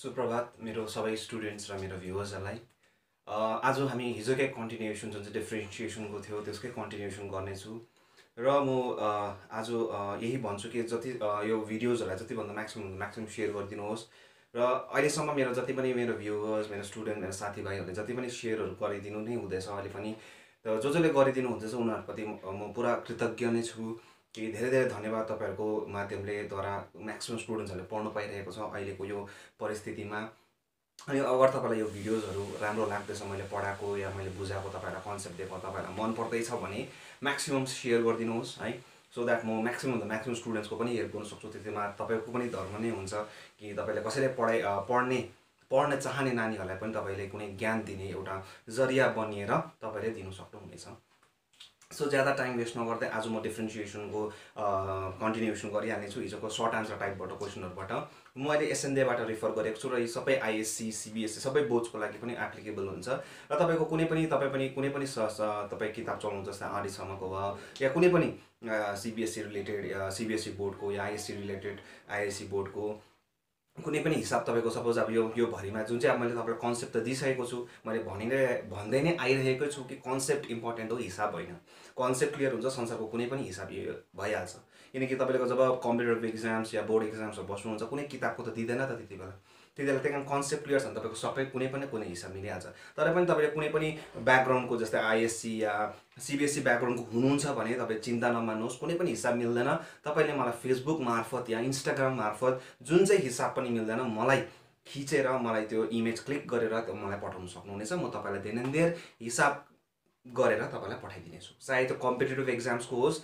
सुप्रभात मेरो सबै स्टुडेन्ट्स र मेरो भ्युवर्सहरूलाई आज हामी हिजोकै कन्टिन्युएसन जुन चाहिँ डिफ्रेन्सिएसनको थियो त्यसकै कन्टिन्युएसन गर्नेछु। र म आज यही भन्छु कि जति यो भिडियोजहरूलाई जतिभन्दा म्याक्सिमम् म्याक्सिमम् सेयर गरिदिनुहोस्। र अहिलेसम्म मेरो जति पनि मेरो भ्युवर्स मेरो स्टुडेन्ट मेरो साथीभाइहरूले जति पनि सेयरहरू गरिदिनु नै हुँदैछ अहिले पनि र जो जसले गरिदिनु हुँदैछ उनीहरूप्रति म पुरा कृतज्ञ नै छु। कि धेरै धेरै धन्यवाद तपाईँहरूको माध्यमले द्वारा म्याक्सिमम् स्टुडेन्ट्सहरूले पढ्नु पाइरहेको छ अहिलेको यो परिस्थितिमा। अनि अगर तपाईँलाई यो भिडियोजहरू राम्रो लाग्दैछ मैले पढाएको या मैले बुझाएको तपाईँहरूलाई कन्सेप्ट दिएको तपाईँहरूलाई मन पर्दैछ भने म्याक्सिमम् सेयर गरिदिनुहोस् है। सो द्याट म म्याक्सिमम् भन्दा म्याक्सिमम् स्टुडेन्ट्सको पनि हेल्प गर्न सक्छु। त्यतिमा तपाईँको पनि धर्म नै हुन्छ कि तपाईँले कसैले पढाइ पढ्ने पढ्न चाहने नानीहरूलाई पनि तपाईँले कुनै ज्ञान दिने एउटा जरिया बनिएर तपाईँले दिनु सक्नुहुनेछ। सो ज्यादा टाइम वेस्ट नगर्दै आज म डिफ्रेन्सिएसनको कन्टिन्युएसन गरिहाल्नेछु हिजोको सर्ट आन्सर टाइपबाट क्वेसनहरूबाट म अहिले एसएनडेबाट रिफर गरेको छु र यी सबै आइएससी सिबिएससी सबै बोर्ड्सको लागि पनि एप्लिकेबल हुन्छ। र तपाईँको कुनै पनि तपाईँ पनि कुनै पनि तपाईँ किताब चलाउनु जस्तै आदिसम्मको भयो या कुनै पनि सिबिएससी रिलेटेड सिबिएससी बोर्डको या आइएससी रिलेटेड आइएससी बोर्डको कुनै पनि हिसाब तपाईँको सपोज अब यो यो भरिमा जुन चाहिँ अब मैले तपाईँलाई कन्सेप्ट त दिइसकेको छु मैले भनि नै भन्दै नै आइरहेकै छु कि कन्सेप्ट इम्पोर्टेन्ट हो हिसाब होइन। कन्सेप्ट क्लियर हुन्छ संसारको कुनै पनि हिसाब भइहाल्छ। किनकि तपाईँको जब कम्पिटेटिभ इक्जाम्स या बोर्ड इक्जाम्सहरू बस्नुहुन्छ कुनै किताबको त दिँदैन त त्यति बेला। बेला त्यही कारण कन्सेप्ट क्लियर छ भने तपाईँको सबै कुनै पनि कुनै हिसाब मिलिहाल्छ। तर पनि तपाईँले कुनै पनि ब्याकग्राउन्डको जस्तै आइएससी या सिबिएससी ब्याकग्राउन्डको हुनुहुन्छ भने तपाईँ चिन्ता नमान्नुहोस् कुनै पनि हिसाब मिल्दैन। तपाईँले मलाई फेसबुक मार्फत या इन्स्टाग्राम मार्फत जुन चाहिँ हिसाब पनि मिल्दैन मलाई खिचेर मलाई त्यो इमेज क्लिक गरेर मलाई पठाउन सक्नुहुनेछ। म तपाईँलाई दैनन्दिन हिसाब गरेर तपाईँलाई पठाइदिनेछु। चाहे त्यो कम्पिटेटिभ एक्जाम्सको होस्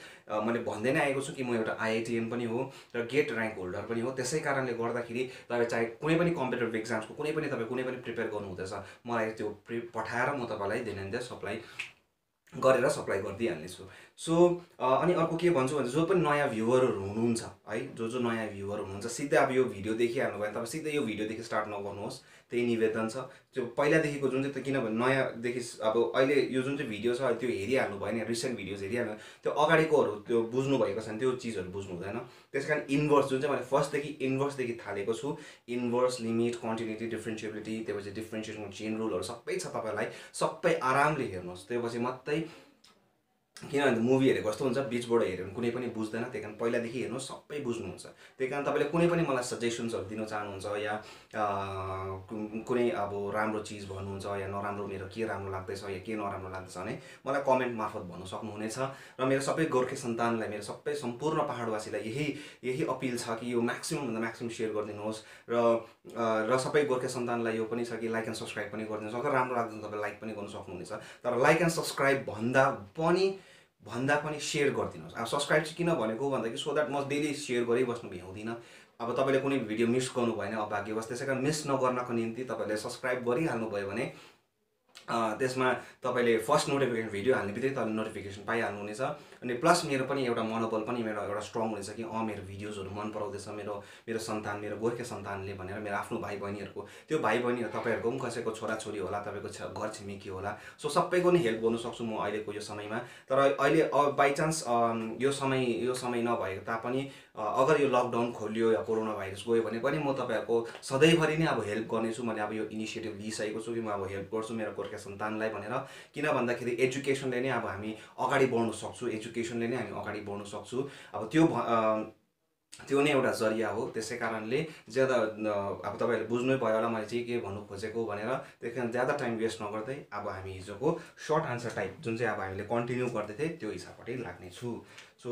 मैले भन्दै नै आएको छु कि म एउटा आइआइटिएन पनि हो र गेट ऱ्याङ्क होल्डर पनि हो। त्यसै कारणले गर्दाखेरि तपाईँ चाहे कुनै पनि कम्पिटेटिभ एक्जाम्सको कुनै पनि तपाईँ कुनै पनि प्रिपेयर गर्नु हुँदैछ मलाई त्यो प्रि पठाएर म तपाईँलाई दैनन्दिन सप्लाई गरेर सप्लाई गरिदिइहाल्नेछु। सो अनि अर्को के भन्छु भने जो पनि नयाँ भ्युवरहरू हुनुहुन्छ है जो जो नयाँ भ्युवर हुनुहुन्छ सिधै अब यो भिडियो देखिहाल्नु भयो तपाईँ सिधै यो भिडियोदेखि स्टार्ट नगर्नुहोस् त्यही निवेदन छ। त्यो पहिलादेखिको जुन चाहिँ त किनभने नयाँदेखि अब अहिले यो जुन चाहिँ भिडियो छ त्यो हेरिहाल्नु भयो नि रिसेन्ट भिडियोज हेरिहाल्नु त्यो अगाडिकोहरू त्यो बुझ्नु भएको छ भने त्यो चिजहरू बुझ्नु हुँदैन त्यस कारण इन्भर्स जुन चाहिँ मैले फर्स्टदेखि इन्भर्सदेखि थालेको छु इन्भर्स लिमिट कन्टिन्युटी डिफ्रेन्सिएबिलिटी त्यसपछि डिफ्रेन्सिएसन चेन रुलहरू सबै छ तपाईँलाई सबै आरामले हेर्नुहोस्। त्योपछि मात्रै किनभने मुभी हेरेको जस्तो हुन्छ बिचबाट हेऱ्यो भने कुनै पनि बुझ्दैन त्यही कारण पहिलादेखि हेर्नु सबै बुझ्नुहुन्छ। त्यही कारण तपाईँले कुनै पनि मलाई सजेसन्सहरू दिन चाहनुहुन्छ या कुनै अब राम्रो चिज भन्नुहुन्छ या नराम्रो मेरो के राम्रो लाग्दैछ या के नराम्रो लाग्दैछ भने मलाई कमेन्ट मार्फत भन्नु सक्नुहुनेछ र मेरो सबै गोर्खे सन्तानलाई मेरो सबै सम्पूर्ण पाहाडवासीलाई यही यही अपिल छ कि यो म्याक्सिममभन्दा म्याक्सिमम् सेयर गरिदिनुहोस् र र सबै गोर्खे सन्तानलाई यो पनि छ कि लाइक एन्ड सब्सक्राइब पनि गरिदिनुहोस्। अगर राम्रो लाग्दैन तपाईँ लाइक पनि गर्नु सक्नुहुनेछ। तर लाइक एन्ड सब्सक्राइब भन्दा पनि भन्दा पनि सेयर गरिदिनुहोस्। अब सब्सक्राइब चाहिँ किन भनेको भन्दाखेरि सो द्याट म डेली सेयर गरिबस्नु भ्याउँदिनँ। अब तपाईँले कुनै भिडियो मिस गर्नुभयो भने अभाग्यवश त्यसै कारण मिस नगर्नको निम्ति तपाईँले सब्सक्राइब गरिहाल्नुभयो भने त्यसमा तपाईँले फर्स्ट नोटिफिकेसन भिडियो हाल्ने बित्तिकै तपाईँले नोटिफिकेसन पाइहाल्नुहुनेछ। अनि प्लस मेरो पनि एउटा मनोबल पनि मेरो एउटा स्ट्रङ हुनेछ कि अँ मेरो भिडियोजहरू मन पराउँदैछ मेरो मेरो सन्तान मेरो गोर्खे सन्तानले भनेर मेरो आफ्नो भाइ बहिनीहरूको त्यो भाइ बहिनीहरू तपाईँहरूको पनि कसैको छोराछोरी होला तपाईँको घर छिमेकी होला सो सबैको नै हेल्प गर्नु सक्छु म अहिलेको यो समयमा। तर अहिले बाइचान्स यो समय यो समय नभएको तापनि अगर यो लकडाउन खोलियो या कोरोना भाइरस गयो भने पनि म तपाईँहरूको सधैँभरि नै अब हेल्प गर्नेछु मैले अब यो इनिसिएटिभ लिइसकेको छु कि म अब हेल्प गर्छु मेरो गोर्खे सन्तानलाई भनेर। किन भन्दाखेरि एजुकेसनले नै अब हामी अगाडि बढ्नु सक्छौँ एजुकेसनले नै हामी अगाडि बढ्नु सक्छौँ। अब त्यो त्यो नै एउटा जरिया हो। त्यसै कारणले ज्यादा अब तपाईँहरूले बुझ्नै भयो होला मैले चाहिँ के भन्नु खोजेको भनेर। त्यही कारण ज्यादा टाइम वेस्ट नगर्दै अब हामी हिजोको सर्ट आन्सर टाइप जुन चाहिँ अब हामीले कन्टिन्यू गर्दै थिएँ त्यो हिसाबबाटै लाग्नेछु। सो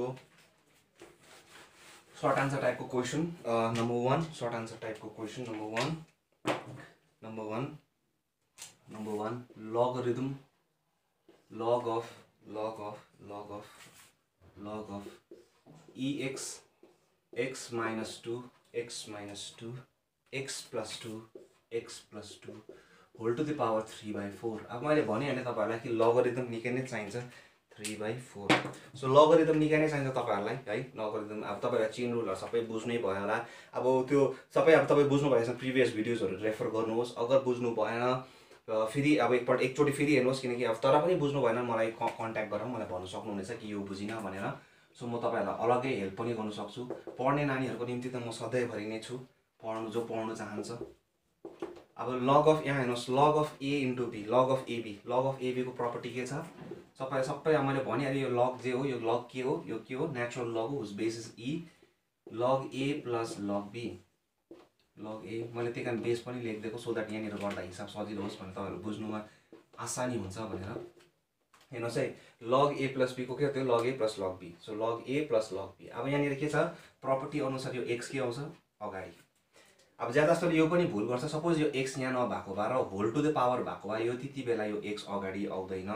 सर्ट आन्सर टाइपको question. Number one short answer टाइपको question number one. Number one number one logarithm log of log of log of log of e x x minus two x minus two x plus two x plus two whole to the power three by four अब मैले भनिहालेँ तपाईँहरूलाई कि logarithm निकै नै चाहिन्छ। Three by four so logarithm निकै नै चाहिन्छ तपाईँहरूलाई है? लगरिदम अब तपाईँहरूलाई चेन रुलहरू सबै बुझ्नै भयो होला। अब त्यो सबै अब तपाईँ बुझ्नु भएछ प्रिभियस भिडियोजहरू रेफर गर्नुहोस्। अगर बुझ्नु भएन फेरि अब एकपल्ट एकचोटि फेरि हेर्नुहोस् किनकि अब तर पनि बुझ्नु भएन मलाई कन्ट्याक्ट गरेर मलाई भन्नु सक्नुहुनेछ कि यो बुझिनँ भनेर। सो म तपाईँहरूलाई अलग्गै हेल्प पनि गर्नु सक्छु। पढ्ने नानीहरूको निम्ति त म सधैँभरि नै छु। पढ्नु जो पढ्नु चाहन्छ। अब लग अफ यहाँ हेर्नुहोस् log of a into b log of a b log of एबीको property के छ? सबै सबै मैले भनिहालेँ यो लग जे हो यो लग के हो यो के हो? नेचुरल लग हो whose basis e log a plus log b log a मैले त्यही कारण बेस पनि लेखिदिएको सो द्याट यहाँनिर गर्दा हिसाब सजिलो होस् भनेर तपाईँहरू बुझ्नुमा आसानी हुन्छ भनेर। हेर्नुहोस् है लग ए प्लस बीको के त्यो? Log a plus log b so log a plus log b अब यहाँनिर के छ? प्रपर्टी अनुसार यो एक्स के आउँछ? अगाडि। अब ज्यादा जस्तो यो पनि भुल गर्छ। सपोज यो एक्स यहाँ नभएको भए र होल टु द पावर भएको भए यो त्यति बेला यो एक्स अगाडि आउँदैन।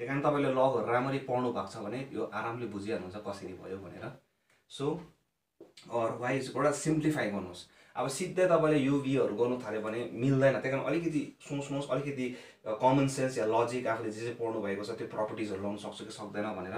त्यही कारण तपाईँले लगहरू राम्ररी पढ्नु भएको छ भने यो आरामले बुझिहाल्नुहुन्छ कसरी भयो भनेर। सो अर वाइज एउटा सिम्प्लिफाई गर्नुहोस्। अब सिधै तपाईँले युभीहरू गर्नु थाल्यो भने मिल्दैन। त्यही कारण अलिकति सोच्नुहोस् अलिकति कमन सेन्स या लजिक आफूले जे जे पढ्नु भएको छ त्यो प्रपर्टिजहरू लाउनु सक्छ कि सक्दैन भनेर।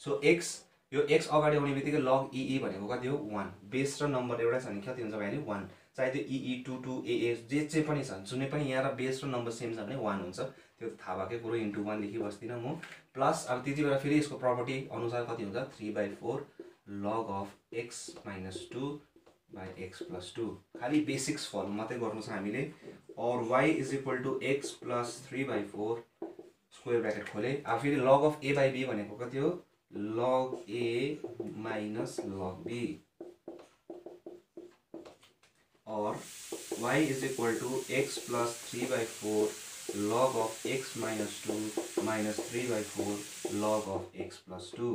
सो एक्स यो एक्स अगाडि आउने बित्तिकै लग इई भनेको कति हो? वान बेस र नम्बर एउटै छ भने कति हुन्छ भ्याल्यु वान चाहे त्यो इई टू टू एए जे जे पनि छ। जुनै पनि यहाँ र बेस र नम्बर सेम छ भने वान हुन्छ। त्यो थाहा भएकै कुरो इन्टु वान लेखि बस्दिनँ म। प्लस अब त्यति बेला फेरि यसको प्रपर्टी अनुसार कति हुन्छ? Three by four log of x minus two by x plus two खालि बेसिक्स फर्म मात्रै गर्नु छ हामीले। Or y is equal to x plus three by four square bracket खोले। अब फेरि log of a by b भनेको कति हो? Log a minus log b or y is equal to x plus 3 by 4 log of x minus 2 minus 3 by 4 log of x plus 2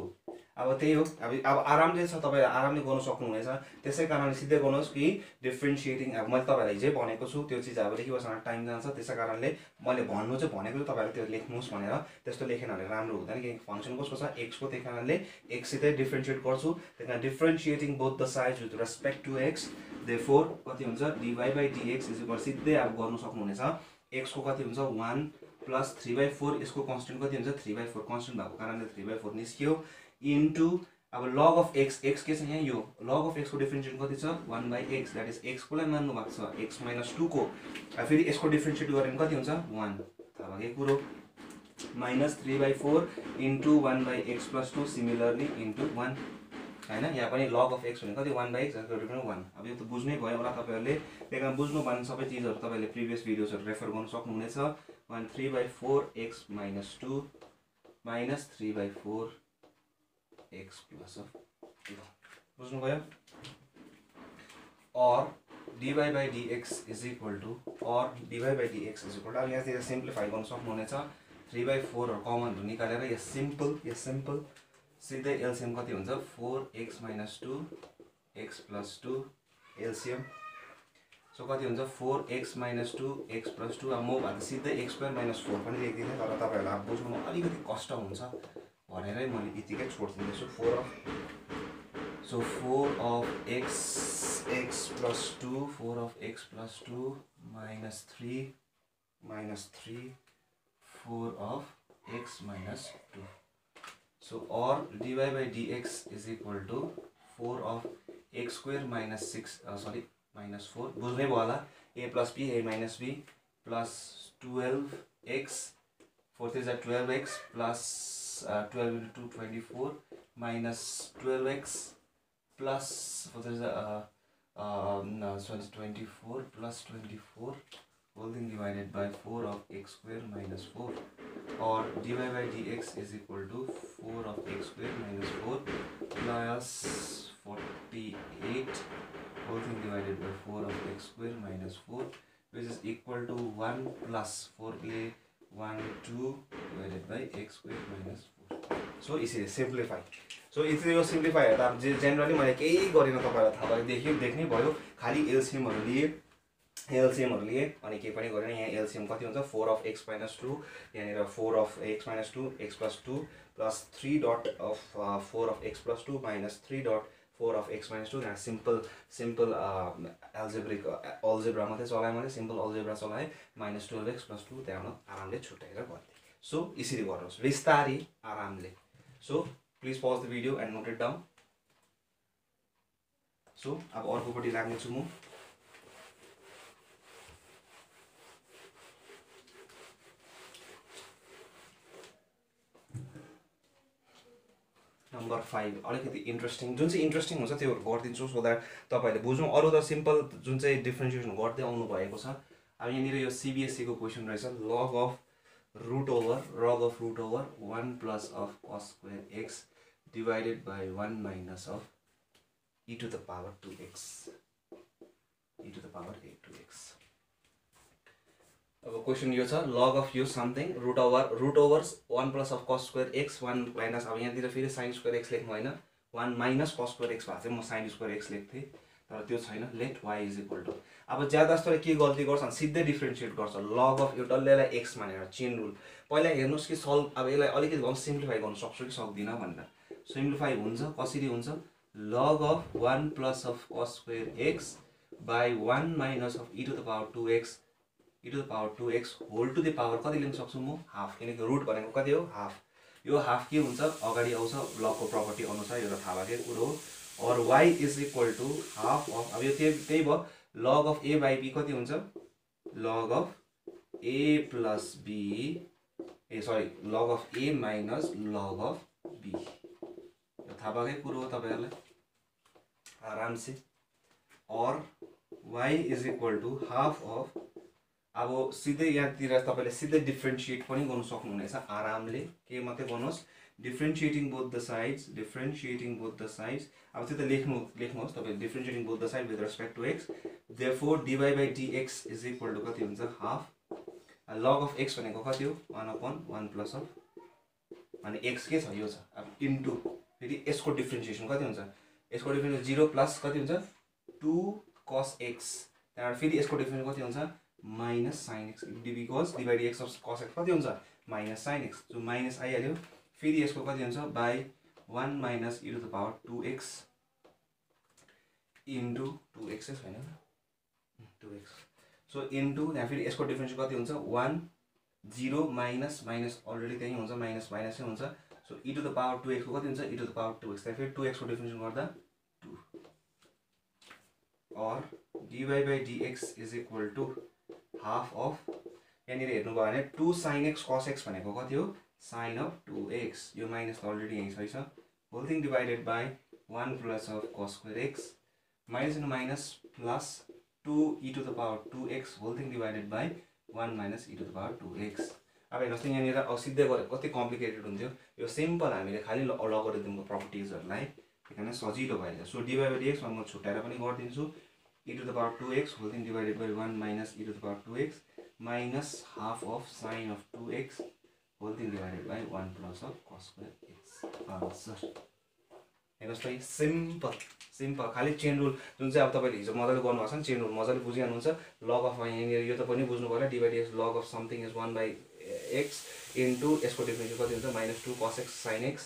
अब त्यही हो। अब अब आरामले छ तपाईँले आरामले गर्नु सक्नुहुनेछ। त्यसै कारणले सिधै गर्नुहोस् कि डिफ्रेन्सिएटिङ अब मैले तपाईँलाई हिजै भनेको छु त्यो चिज अब लेखि बस्न टाइम जान्छ। त्यसै कारणले मैले भन्नु चाहिँ भनेको छु त्यो लेख्नुहोस् भनेर। त्यस्तो लेखेन भने राम्रो हुँदैन। किनकि फङ्सन कस्तो छ? एक्सको त्यही कारणले एक्ससितै डिफ्रेन्सिएट गर्छु। त्यही कारण differentiating both the size with respect to x therefore कति हुन्छ? डिवाई बाई डिएक्स इज सिधै अब गर्नु सक्नुहुनेछ। एक्सको कति हुन्छ? One plus three by four यसको कन्सटेन्ट कति हुन्छ? थ्री बाई फोर कन्सटेन्ट भएको कारणले थ्री बाई फोर निस्कियो। इन्टु अब लग अफ एक्स एक्स के छ यहाँ यो लग अफ एक्सको डिफ्रेन्सिएट कति छ? One by x that is एक्सकोलाई मान्नु भएको छ। एक्स माइनस टूको फेरि यसको डिफ्रेन्सिएट गऱ्यो भने कति हुन्छ? वान थाहा भएकै कुरो। Minus three by four into one by x plus two similarly into one होइन? यहाँ पनि लग अफ एक्स भनेको कति? वान बाई एक्स वान अब यो त बुझ्नै भयो होला तपाईँहरूले। त्यही कारण बुझ्नु भने सबै चिजहरू तपाईँले प्रिभियस भिडियोजहरू रेफर गर्नु सक्नुहुनेछ। One three by four x minus two minus three by four x plus of बुझ्नुभयो? Or d y by d x is equal to or d y by d x is equal to अब यहाँतिर simplify गर्नु सक्नुहुनेछ। Three by फोरहरू कमनहरू निकालेर या simple या सिम्पल सिधै एलसिएम कति हुन्छ? Four x minus two x plus two LCM so कति हुन्छ? Four x minus two x plus two अब म भन्दा सिधै एक्स स्क्वायर माइनस फोर पनि लेखिदिने तर तपाईँहरूलाई अब बुझ्नुमा अलिकति कष्ट हुन्छ। भनेरै मैले यतिकै छोडिदिँदैछु four of so four of x x plus two four of x plus two minus three minus three four of x minus two so or d y by d x is equal to four of x square minus six sorry minus four बुझ्नै भयो होला a plus b a minus b plus twelve x four three जा twelve x plus uh, 12 into 2 24 minus 12x plus what is uh, um, no, so it's 24 plus 24 whole thing divided by 4 of x square minus 4 or dy by dx is equal to 4 of x square minus 4 plus 48 whole thing divided by 4 of x square minus 4 which is equal to 1 plus 4a one two divided by x square minus four so यसरी simplify so यसरी यो simplify हेर्दा अब जे generally मैले केही गरिनँ तपाईँलाई थाहा भयो। देखियो देख्नै भयो। खालि एलसिएमहरू लिए। एलसिएमहरू लिए। अनि केही पनि गरेन। यहाँ एलसिएम कति हुन्छ? Four of x minus two यहाँनिर four of x minus two x plus two plus three dot of four of x plus two minus three dot four of x minus two त्यहाँ simple simple algebraic algebra मात्रै चलाएँ मैले simple algebra चलाएँ minus twelve x plus two त्यहाँबाट आरामले छुट्याएर गरिदिएँ so यसरी गर्नुहोस् बिस्तारी आरामले। So please pause the video and note it down so अब अर्कोपट्टि लाग्नेछु म। नम्बर फाइभ अलिकति इन्ट्रेस्टिङ जुन चाहिँ इन्ट्रेस्टिङ हुन्छ त्योहरू गरिदिन्छु सो द्याट तपाईँहरूले बुझ्नु अरू त सिम्पल जुन चाहिँ डिफ्रेन्सिएसन गर्दै आउनु भएको छ। अब यहाँनिर यो सिबिएससीको क्वेसन रहेछ log of root over log of root over one plus of cos square x divided by one minus of e to the power two x e to the power a to x अब question यो छ log of यो something root over root over one plus of cos square x one minus अब यहाँतिर फेरि sine square x लेख्नु होइन। One minus cos square x भएको चाहिँ म साइन स्क्वायर एक्स लेख्थेँ तर त्यो छैन। Let y is equal to अब ज्यादा जस्तोले के गल्ती गर्छ भने सिधै डिफ्रेन्सिएट गर्छ। लग अफ यो डल्लैलाई एक्स मानेर चेन रुल पहिला हेर्नुहोस् कि सल्भ अब यसलाई अलिकति भए सिम्प्लिफाई गर्नु सक्छु कि सक्दिनँ भनेर। सिम्प्लिफाई हुन्छ कसरी हुन्छ? Log of one plus of cos square x by one minus of e to the power two x e to the power two x whole to the power कति लिन सक्छु म? हाफ किनकि रुट भनेको कति हो? हाफ यो half के हुन्छ? अगाडि आउँछ लगको प्रपर्टी अनुसार एउटा थाहा भएकै कुरो हो। Or y is equal to half of अब यो त्यही त्यही भयो। Log of a by b कति हुन्छ? Log of a plus b a sorry log of a minus log of b यो थाहा भएकै कुरो हो तपाईँहरूलाई? आरामसे। Or y is equal to half of अब सिधै यहाँतिर तपाईँले सिधै डिफ्रेन्सिएट पनि गर्नु सक्नुहुनेछ। आरामले। के मात्रै गर्नुहोस्। Differentiating both the sides differentiating both the sides अब त्यो त लेख्नु लेख्नुहोस् तपाईँले differentiating both the side with respect to x therefore d y by d x is equal to कति हुन्छ? हाफ लग अफ एक्स भनेको कति हो? One upon one plus of अनि एक्स के छ? यो छ। अब इन्टु फेरि यसको डिफ्रेन्सिएसन कति हुन्छ? यसको डिफ्रेन्सिएसन जिरो प्लस कति हुन्छ? टु कस एक्स त्यहाँबाट फेरि यसको डिफ्रेन्स कति हुन्छ? Minus sine x because divide x of cos x कति हुन्छ? Minus sine x. जो माइनस आइहाल्यो फेरि यसको कति हुन्छ? By one minus e to the power two x into two एक्सै छैन टु एक्स। सो इन्टु त्यहाँ फेरि यसको डिफ्रेन्स कति हुन्छ? One zero minus minus already त्यहीँ हुन्छ माइनस माइनसै हुन्छ। So e to the power two एक्सको कति हुन्छ? E to the power two x. त्यहाँ फेरि टु एक्सको डिफ्रेन्स गर्दा two. Or d y by d x is equal to half of यहाँनिर हेर्नुभयो भने two sine x cos x भनेको कति हो? साइन अफ टु एक्स यो माइनस त अलरेडी यहीँ छ whole thing divided by one plus of cos square x minus into minus plus two e to the power two x whole thing divided by one minus e to the power two x अब हेर्नुहोस् त यहाँनिर सिधै गरेर कति complicated हुन्थ्यो। यो simple हामीले खालि लगरिदिमको प्रपर्टिजहरूलाई त्यही कारण सजिलो भइरहेछ सो डिभाइ बाई डिएक्समा म छुट्याएर पनि गरिदिन्छु। E to the power 2x whole thing divided by 1 minus e to the power 2x minus half of sine of 2x whole thing divided by 1 plus of cos square x. Answer. हेर्नुहोस् त simple simple खालि chain rule जुन चाहिँ अब तपाईँले हिजो मजाले गर्नुभएको छ नि चेन रुल मजाले बुझिहाल्नुहुन्छ। लग अफ यहाँनिर यो त पनि बुझ्नु पऱ्यो divide x log of something is one by x into यसको डिफ्रेन्स कति हुन्छ? Minus two cos x sine x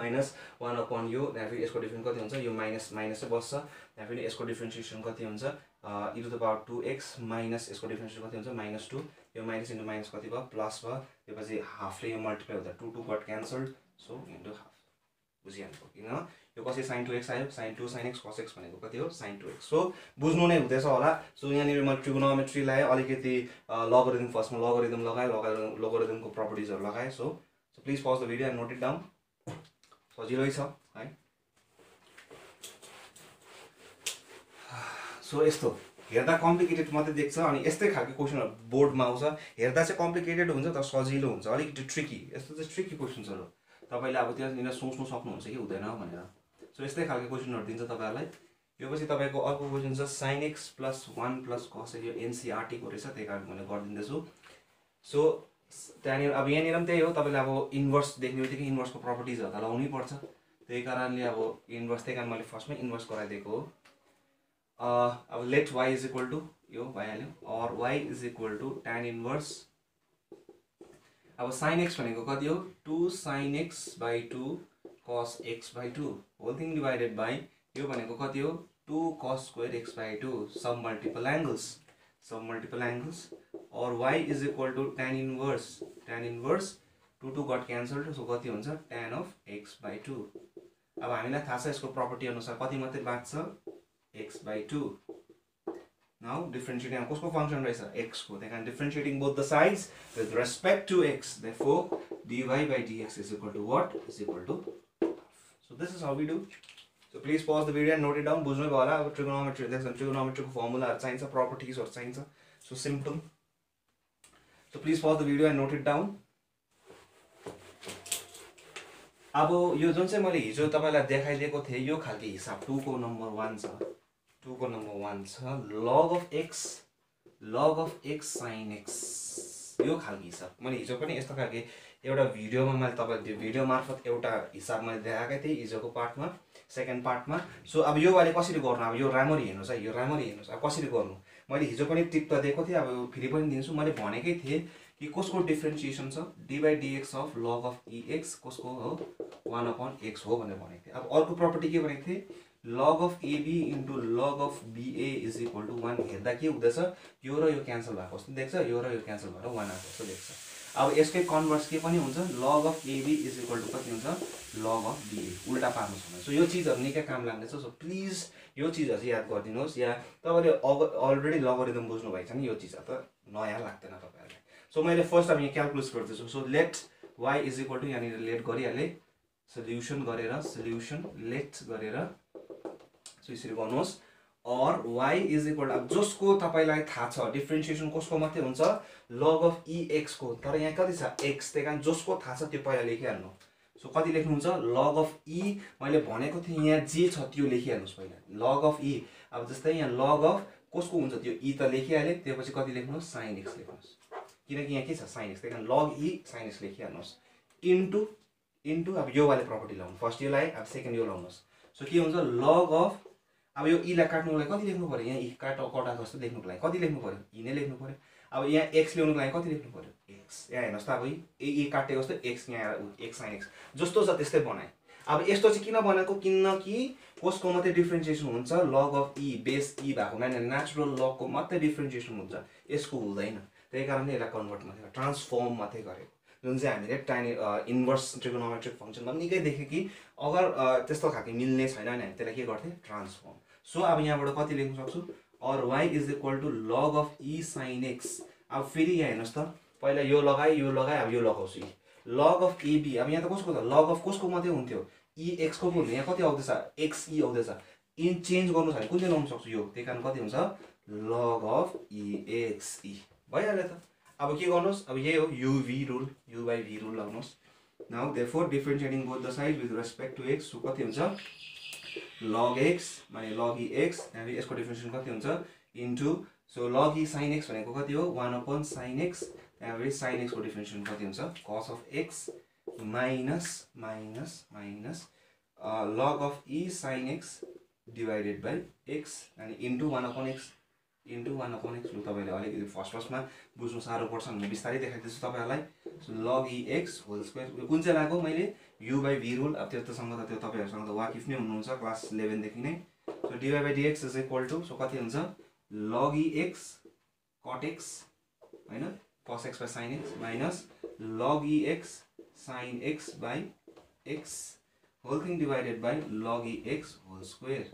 minus one upon यो त्यहाँ फेरि यसको डिफ्रेन्स कति हुन्छ? यो माइनस माइनसै बस्छ। त्यहाँ फेरि यसको डिफ्रेन्सिएसन कति हुन्छ? E to the power two x minus यसको डिफ्रेन्सिएसन कति हुन्छ? माइनस टू यो माइनस इन्टु माइनस कति भयो? प्लस भयो। त्यसपछि हाफले यो मल्टिप्लाई हुँदा two two got cancelled so into half बुझिहाल्नु किन यो कसरी साइन टू एक्स आयो? Sine two sine x cos x भनेको कति हो? साइन टू एक्स सो बुझ्नु नै हुँदैछ होला। सो यहाँनिर मैले ट्रिगोनोमेट्री लगाएँ। अलिकति लगरिदम फर्स्टमा लगरिदम लगाएँ। लगाएर लगरिदमको प्रपर्टिजहरू लगाएँ। So so please pause the video and note it down सजिलै छ है? सो यस्तो हेर्दा कम्प्लिकेटेड मात्रै देख्छ अनि यस्तै खालको क्वेसनहरू बोर्डमा आउँछ हेर्दा चाहिँ कम्प्लिकेटेड हुन्छ तर सजिलो हुन्छ। अलिकति ट्रिकी यस्तो चाहिँ ट्रिकी क्वेसन्सहरू तपाईँले अब त्यहाँनिर सोच्नु सक्नुहुन्छ कि हुँदैन भनेर। सो यस्तै खालको क्वेसनहरू दिन्छ तपाईँहरूलाई। यो पछि तपाईँको अर्को क्वेसन छ sine x plus one plus cos यो एनसिआरटीको रहेछ त्यही कारण मैले गरिदिँदैछु। सो त्यहाँनिर अब यहाँनिर पनि त्यही हो। तपाईँले अब इन्भर्स देख्ने बित्तिकै इन्भर्सको प्रपर्टिजहरू त लाउनै पर्छ। त्यही कारणले अब इन्भर्स त्यही कारण मैले फर्स्टमै इन्भर्स गराइदिएको हो। अब let y is equal to यो भइहाल्यो or y is equal to tan inverse अब साइन एक्स भनेको कति हो? Two sine x by two cos x by two whole thing divided by यो भनेको कति हो? Two cos square x by two sub multiple angles sub multiple angles or y is equal to tan inverse tan inverse two two got cancel so कति हुन्छ? Tan of x by two अब हामीलाई थाहा छ यसको property अनुसार कति मात्रै बाँच्छ? X by two now differentiating कसको फङ्सन रहेछ एक्सको त्यही कारण differentiating both the sides with respect to x therefore dy by dx is equal to what is equal to so this is how we do so please pause the video and note it down बुझ्नु भयो होला अब trigonometry देख्छ ट्रिगोनोमेट्रीको फर्मुलाहरू चाहिन्छ प्रपर्टिजहरू चाहिन्छ so simple so please pause the video and note it down अब यो जुन चाहिँ मैले हिजो तपाईँलाई देखाइदिएको थिएँ यो खालको हिसाब टूको नम्बर वान छ। टूको नम्बर वान छ log of x log of x sine x यो खालको हिसाब। मैले हिजो पनि यस्तो खालके एउटा भिडियोमा मैले तपाईँले त्यो भिडियो मार्फत एउटा हिसाब मैले देखाएकै थिएँ हिजोको पार्टमा सेकेन्ड पार्टमा। सो अब यो वाले कसरी गर्नु? अब यो राम्ररी हेर्नुहोस् है यो राम्ररी हेर्नुहोस्। अब कसरी गर्नु? मैले हिजो पनि टिप त दिएको थिएँ अब फेरि पनि दिन्छु। मैले भनेकै थिएँ कि कसको डिफ्रेन्सिएसन छ? D by dx of log of e x कसको हो? वान अपन एक्स हो भनेर भनेको थिएँ। अब अर्को प्रपर्टी के भनेको थिएँ? Log of a b into log of b a is equal to one हेर्दा के हुँदैछ? यो र यो क्यान्सल भएको जस्तो देख्छ यो र यो क्यान्सल भएर वान आएको जस्तो देख्छ। अब यसकै कन्भर्स के पनि हुन्छ? Log of a b is equal to कति हुन्छ? लग अफ बिए उल्टा पार्नु सो यो चिजहरू निकै काम लाग्नेछ। सो प्लिज यो चिजहरू चाहिँ याद गरिदिनुहोस् या तपाईँले अग अलरेडी लगरिदम बुझ्नुभएको छ नि यो चिजहरू त नयाँ लाग्दैन तपाईँहरूलाई। सो मैले फर्स्ट अब यहाँ क्यालकुलेट गर्दैछु। So let y is equal to यहाँनिर लेट गरिहालेँ। सल्युसन गरेर सल्युसन लेट गरेर सो यसरी गर्नुहोस्। अर वाइ इज इक्वल अब जसको तपाईँलाई थाहा छ डिफ्रेन्सिएसन कसको मात्रै हुन्छ लग अफ इएक्सको तर यहाँ कति छ? एक्स त्यही कारण जसको थाहा छ त्यो पहिला लेखिहाल्नु। सो कति लेख्नुहुन्छ? लग अफ इ मैले भनेको थिएँ यहाँ जे छ त्यो लेखिहाल्नुहोस् पहिला। लग अफ इ अब जस्तै यहाँ लग अफ कसको हुन्छ? त्यो इ त लेखिहालेँ त्यसपछि कति लेख्नुहोस्? साइन एक्स लेख्नुहोस्। किनकि यहाँ के छ? साइन एक्स त्यही कारण लग इ साइन एक्स लेखिहाल्नुहोस्। इन्टु इन्टु अब यो वाले प्रपर्टी लाउनु फर्स्ट यो लगाएँ अब सेकेन्ड यो लाउनुहोस् सो के हुन्छ? लग अफ अब यो इलाई काट्नुको लागि कति लेख्नु पऱ्यो यहाँ इ काट कटा जस्तो लेख्नुको लागि कति लेख्नु पऱ्यो इ नै लेख्नु पऱ्यो अब यहाँ एक्स ल्याउनुको लागि कति लेख्नु पऱ्यो एक्स यहाँ हेर्नुहोस् त अब ए इ काटेको जस्तो एक्स यहाँ एक्स साइन एक्स जस्तो छ त्यस्तै बनाएँ अब यस्तो चाहिँ किन बनाएको? किनकि कसको मात्रै डिफ्रेन्सिएसन हुन्छ? लग अफ इ बेस इ भएको हुनाले नेचुरल लगको मात्रै डिफ्रेन्सिएसन हुन्छ। यसको हुँदैन। त्यही कारणले यसलाई कन्भर्ट मात्रै ट्रान्सफर्म मात्रै गरेको जुन चाहिँ हामीले टाइनी इन्भर्स ट्रिगोनोमेट्रिक फङ्सनमा निकै देख्यो कि अगर त्यस्तो खालको मिल्ने छैन भने हामी त्यसलाई के गर्थ्यौँ ट्रान्सफर्म सो अब यहाँबाट कति लेख्न सक्छु? Or y is equal to log of e sine x अब फेरि यहाँ हेर्नुहोस् त। पहिला यो लगाएँ यो लगाएँ अब यो लगाउँछु लग अफ एबी अब यहाँ त कसको त? लग अफ कसको मात्रै हुन्थ्यो? इ एक्सको पो हुन्थ्यो यहाँ कति आउँदैछ? एक्स इ आउँदैछ। इन चेन्ज गर्नु छ भने कुन चाहिँ लाउनु सक्छु यो? त्यही कारण कति हुन्छ? लग अफ इएक्स इ भइहाल्यो त। अब के गर्नुहोस्? अब यही हो u v rule u by v rule लगाउनुहोस्। Now therefore differentiating both the side with respect to x so कति हुन्छ? लग एक्स माने लग एक्स त्यहाँदेखि यसको डिफ्रेन्सिएसन कति हुन्छ? Into so log sine x भनेको कति हो? वान अपन साइन एक्स त्यहाँपछि साइन एक्सको डिफ्रेन्सिएसन कति हुन्छ? Cos of x minus minus minus log of e sine x divided by x अनि into one upon x into one upon x लु तपाईँले अलिकति फर्स्ट फर्स्टमा बुझ्नु साह्रो पर्छ भने बिस्तारै देखाइदिन्छु तपाईँहरूलाई। Log e x whole square कुन चाहिँ लगाएको मैले? U by v rule. अब त्यस्तोसँग त त्यो तपाईँहरूसँग त वाकिफ नै हुनुहुन्छ क्लास इलेभेनदेखि नै। So dy by dx is equal to so कति हुन्छ? लग एक्स कट एक्स होइन? Cos x by sine x minus log x sine x by x whole thing divided by log x whole square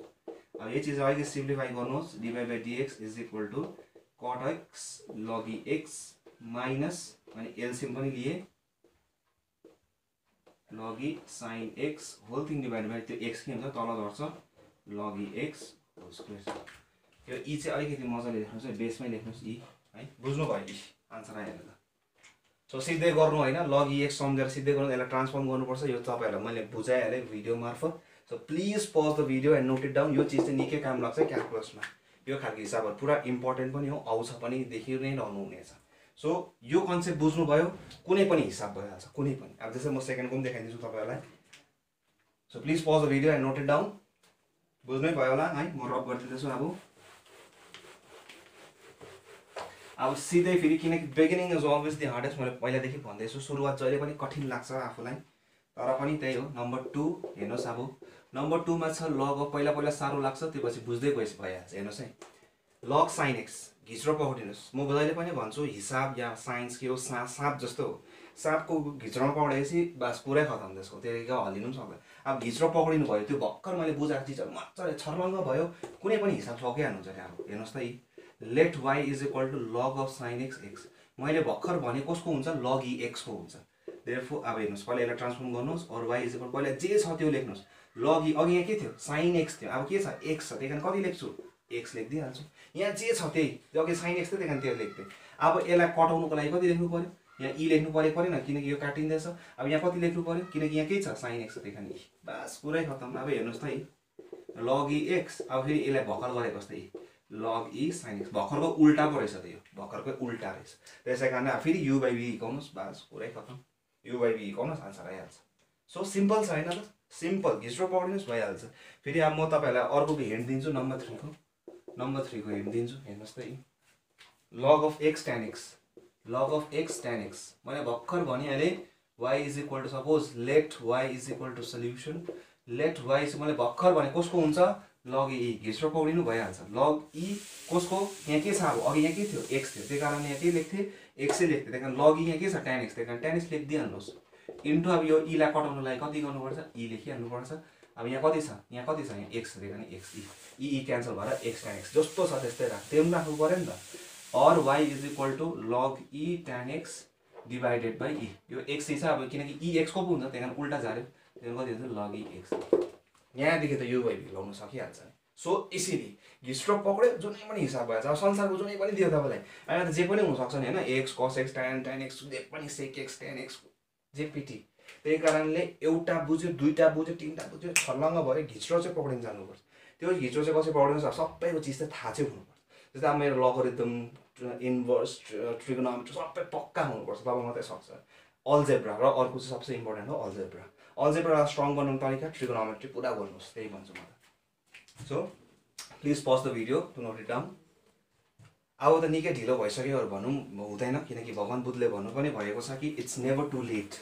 अब यो चिज अलिकति simplify गर्नुहोस्। Dy by dx is equal to cut x लगी x minus अनि LCM पनि लिए। लगी sine x whole thing divide by त्यो एक्स के हुन्छ? तल झर्छ लगी एक्स होल स्क्वेयर त्यो ई चाहिँ अलिकति मजाले लेख्नुहोस् है बेसमै लेख्नुहोस् ई है? बुझ्नुभयो यी आन्सर आएर त। सो सिधै गर्नु होइन लगी एक्स सम्झेर सिधै गर्नु यसलाई ट्रान्सफर्म गर्नुपर्छ। यो तपाईँहरूलाई मैले बुझाइहालेँ भिडियो मार्फत। So please pause the video and note it down यो चिज चाहिँ निकै काम लाग्छ क्यालकुलसमा यो खालको हिसाबहरू पुरा इम्पोर्टेन्ट पनि हो आउँछ पनि देखि नै रहनु हुनेछ सो यो कन्सेप्ट बुझ्नुभयो कुनै पनि हिसाब भइहाल्छ कुनै पनि। अब जस्तै म सेकेन्डको पनि देखाइदिन्छु तपाईँहरूलाई। So please pause the video and note it down बुझ्नै भयो होला है? म रप गरिदिँदैछु अब। अब सिधै फेरि किनकि beginning is always the hardest मैले पहिलादेखि भन्दैछु सुरुवात जहिले पनि कठिन लाग्छ आफूलाई। तर पनि त्यही हो नम्बर टू हेर्नुहोस् अब। नम्बर टूमा छ लग पहिला पहिला साह्रो लाग्छ त्यो पछि बुझ्दै गएपछि भइहाल्छ हेर्नुहोस् है। लग साइन एक्स घिच्रो पक्रिनुहोस् म जहिले पनि भन्छु हिसाब या साइन्स के हो सा साँप जस्तो हो। साँपको घिच्रोमा पक्रेपछि बास पुरै खतम त्यसको त्यो हल्लिनु पनि सक्दैन। अब घिच्रो पक्रिनु भयो त्यो भर्खर मैले बुझाएको चिजहरू मजाले छर्लङ्ग भयो कुनै पनि हिसाब सकिहाल्नुहुन्छ अब। हेर्नुहोस् त let y is equal to log of sine x x मैले भर्खर भने कसको हुन्छ? लग इ एक्सको हुन्छ। देयरफो अब हेर्नुहोस् पहिला यसलाई ट्रान्सफर्म गर्नुहोस् अरू वाइ इज इक्वल पहिला जे छ त्यो लेख्नुहोस्। लग इ अघि यहाँ के थियो? साइन एक्स थियो। अब के छ? एक्स छ। त्यही कारण कति लेख्छु? एक्स लेखिदिइहाल्छु। यहाँ जे छ त्यही। अघि साइन एक्स त्यही त्यो लेख्थेँ अब यसलाई कटाउनुको लागि कति लेख्नु पऱ्यो यहाँ ई लेख्नु पऱ्यो परेन किनकि यो काटिँदैछ। अब यहाँ कति लेख्नु पऱ्यो किनकि यहाँ केही छ साइन एक्स ई बास कुरै खतम। अब हेर्नुहोस् त है। लग ई एक्स अब फेरि यसलाई भर्खर गरेको जस्तै। लग ई साइन एक्स भर्खरको उल्टा पो रहेछ त यो। भर्खरकै उल्टा रहेछ। त्यसै कारण अब फेरि यु बाई बी हिकाउनुहोस् बास कुरै खतम। यु बाई बी हिकाउनुहोस् आन्सर आइहाल्छ। सो सिम्पल छ होइन त? सिम्पल घिच्रो पक्रिनुहोस् भइहाल्छ। फेरि अब म तपाईँहरूलाई अर्कोको हिन्ट दिन्छु नम्बर थ्रीको नम्बर थ्रीको हिन्ट दिन्छु हेर्नुहोस् त यी। Log of x tan x log of x tan x मैले भर्खर भनिहालेँ y is equal to suppose let y is equal to solution let y is मैले भर्खर भने कसको हुन्छ? लग ई घिच्रो पौडिनु भइहाल्छ। लग ई कसको? यहाँ के छ अब? अघि यहाँ के थियो? एक्स थियो। त्यही कारण यहाँ के लेख्थेँ? एक्सै लेख्थेँ। त्यही कारण लग ई यहाँ के छ? टेन एक्स त्यही कारण टेन एक्स लेखिदिइहाल्नुहोस्। इन्टु अब यो इलाई कटाउनुको लागि कति गर्नुपर्छ? ई लेखिहाल्नुपर्छ। अब यहाँ कति छ? यहाँ कति छ? यहाँ एक्स दिएको नि एक्स ई ई क्यान्सल भएर एक्स टेन एक्स जस्तो छ त्यस्तै राख। त्यो पनि राख्नु पऱ्यो नि त। Or y is equal to log e tan x divided by e यो एक्स छ अब किनकि ई एक्सको पो हुन्छ त्यही कारण उल्टा झाऱ्यो। त्यही कति हुन्छ? लग ई एक्स यहाँदेखि त यो भाइ लाउनु सकिहाल्छ। सो यसरी घिस्रो पक्रियो जुनै पनि हिसाब भएछ। अब संसारको जुनै पनि दियो तपाईँलाई। अहिले त जे पनि हुनसक्छ नि होइन? X cos x ten ten x जे पनि सेक एक्स टेन एक्स जेपिटी। त्यही कारणले एउटा बुझ्यो दुईवटा बुझ्यो तिनवटा बुझ्यो छल्लङ्ग भएर घिच्रो चाहिँ पक्रिनु जानुपर्छ। त्यो घिच्रो चाहिँ कसरी पक्रिनु सबैको चिज चाहिँ थाहा चाहिँ हुनुपर्छ। जस्तै अब मेरो लगरिदम इन्भर्स ट्रिगोनोमेट्री सबै पक्का हुनुपर्छ। तब मात्रै सक्छ। अल्जेब्रा र अर्को चाहिँ सबसे इम्पोर्टेन्ट हो अल्जेब्रा अल्जेब्रा स्ट्रङ बनाउनु तरिका ट्रिगोनोमेट्री पुरा गर्नुहोस्। त्यही भन्छु म so please pause the video to note it down अब त निकै ढिलो भइसक्यो भनौँ हुँदैन किनकि भगवान् बुद्धले भन्नु पनि भएको छ कि इट्स नेभर टु लेट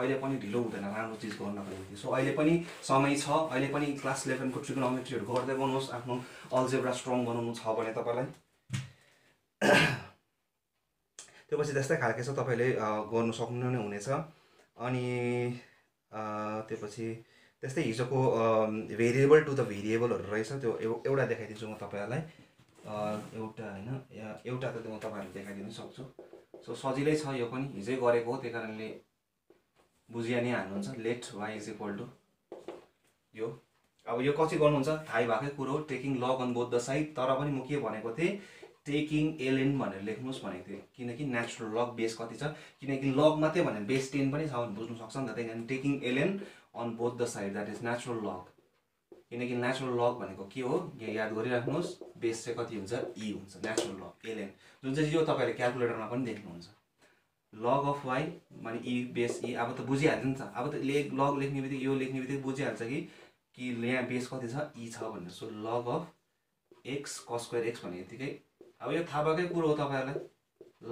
कहिले पनि ढिलो हुँदैन राम्रो चिज गर्नको निम्ति सो अहिले पनि समय छ अहिले पनि क्लास इलेभेनको ट्रिगोनोमेट्रीहरू गर्दै गर्नुहोस् आफ्नो अल्जेब्रा स्ट्रङ बनाउनु छ भने तपाईँलाई। त्यो पछि त्यस्तै खालको छ तपाईँले गर्नु सक्नु नै हुनेछ। अनि त्यो पछि त्यस्तै हिजोको भेरिएबल टु द भेरिएबलहरू रहेछ त्यो एउटा देखाइदिन्छु म तपाईँहरूलाई। एउटा होइन एउटा त म तपाईँहरूले देखाइदिनु सक्छु। सो सजिलै छ यो पनि हिजै गरेको हो त्यही कारणले बुझिया नै हाल्नुहुन्छ let y is equal to यो। अब यो कसरी गर्नुहुन्छ? थाहै भएकै कुरो taking log on both the side तर पनि म के भनेको थिएँ? टेकिङ एलएन भनेर लेख्नुहोस् भनेको थिएँ। किनकि नेचुरल लग बेस कति छ? किनकि लग मात्रै भने बेस टेन पनि छ भने बुझ्नु सक्छ नि त। त्यही कारण taking ln on both the side that is natural log किनकि नेचुरल लग भनेको के हो? यहाँ याद गरिराख्नुहोस्। बेस चाहिँ कति हुन्छ? ई हुन्छ। नेचुरल लग एलएन जुन चाहिँ यो तपाईँले क्यालकुलेटरमा पनि देख्नुहुन्छ। लग अफ वाइ माने ई बेस ई अब त बुझिहाल्छ नि त। अब त ले लग लेख्ने बित्तिकै यो लेख्ने बित्तिकै बुझिहाल्छ कि कि यहाँ बेस कति छ? ई छ भनेर। So log of x cos square x भने यतिकै अब यो थाहा भएकै कुरो हो तपाईँहरूलाई।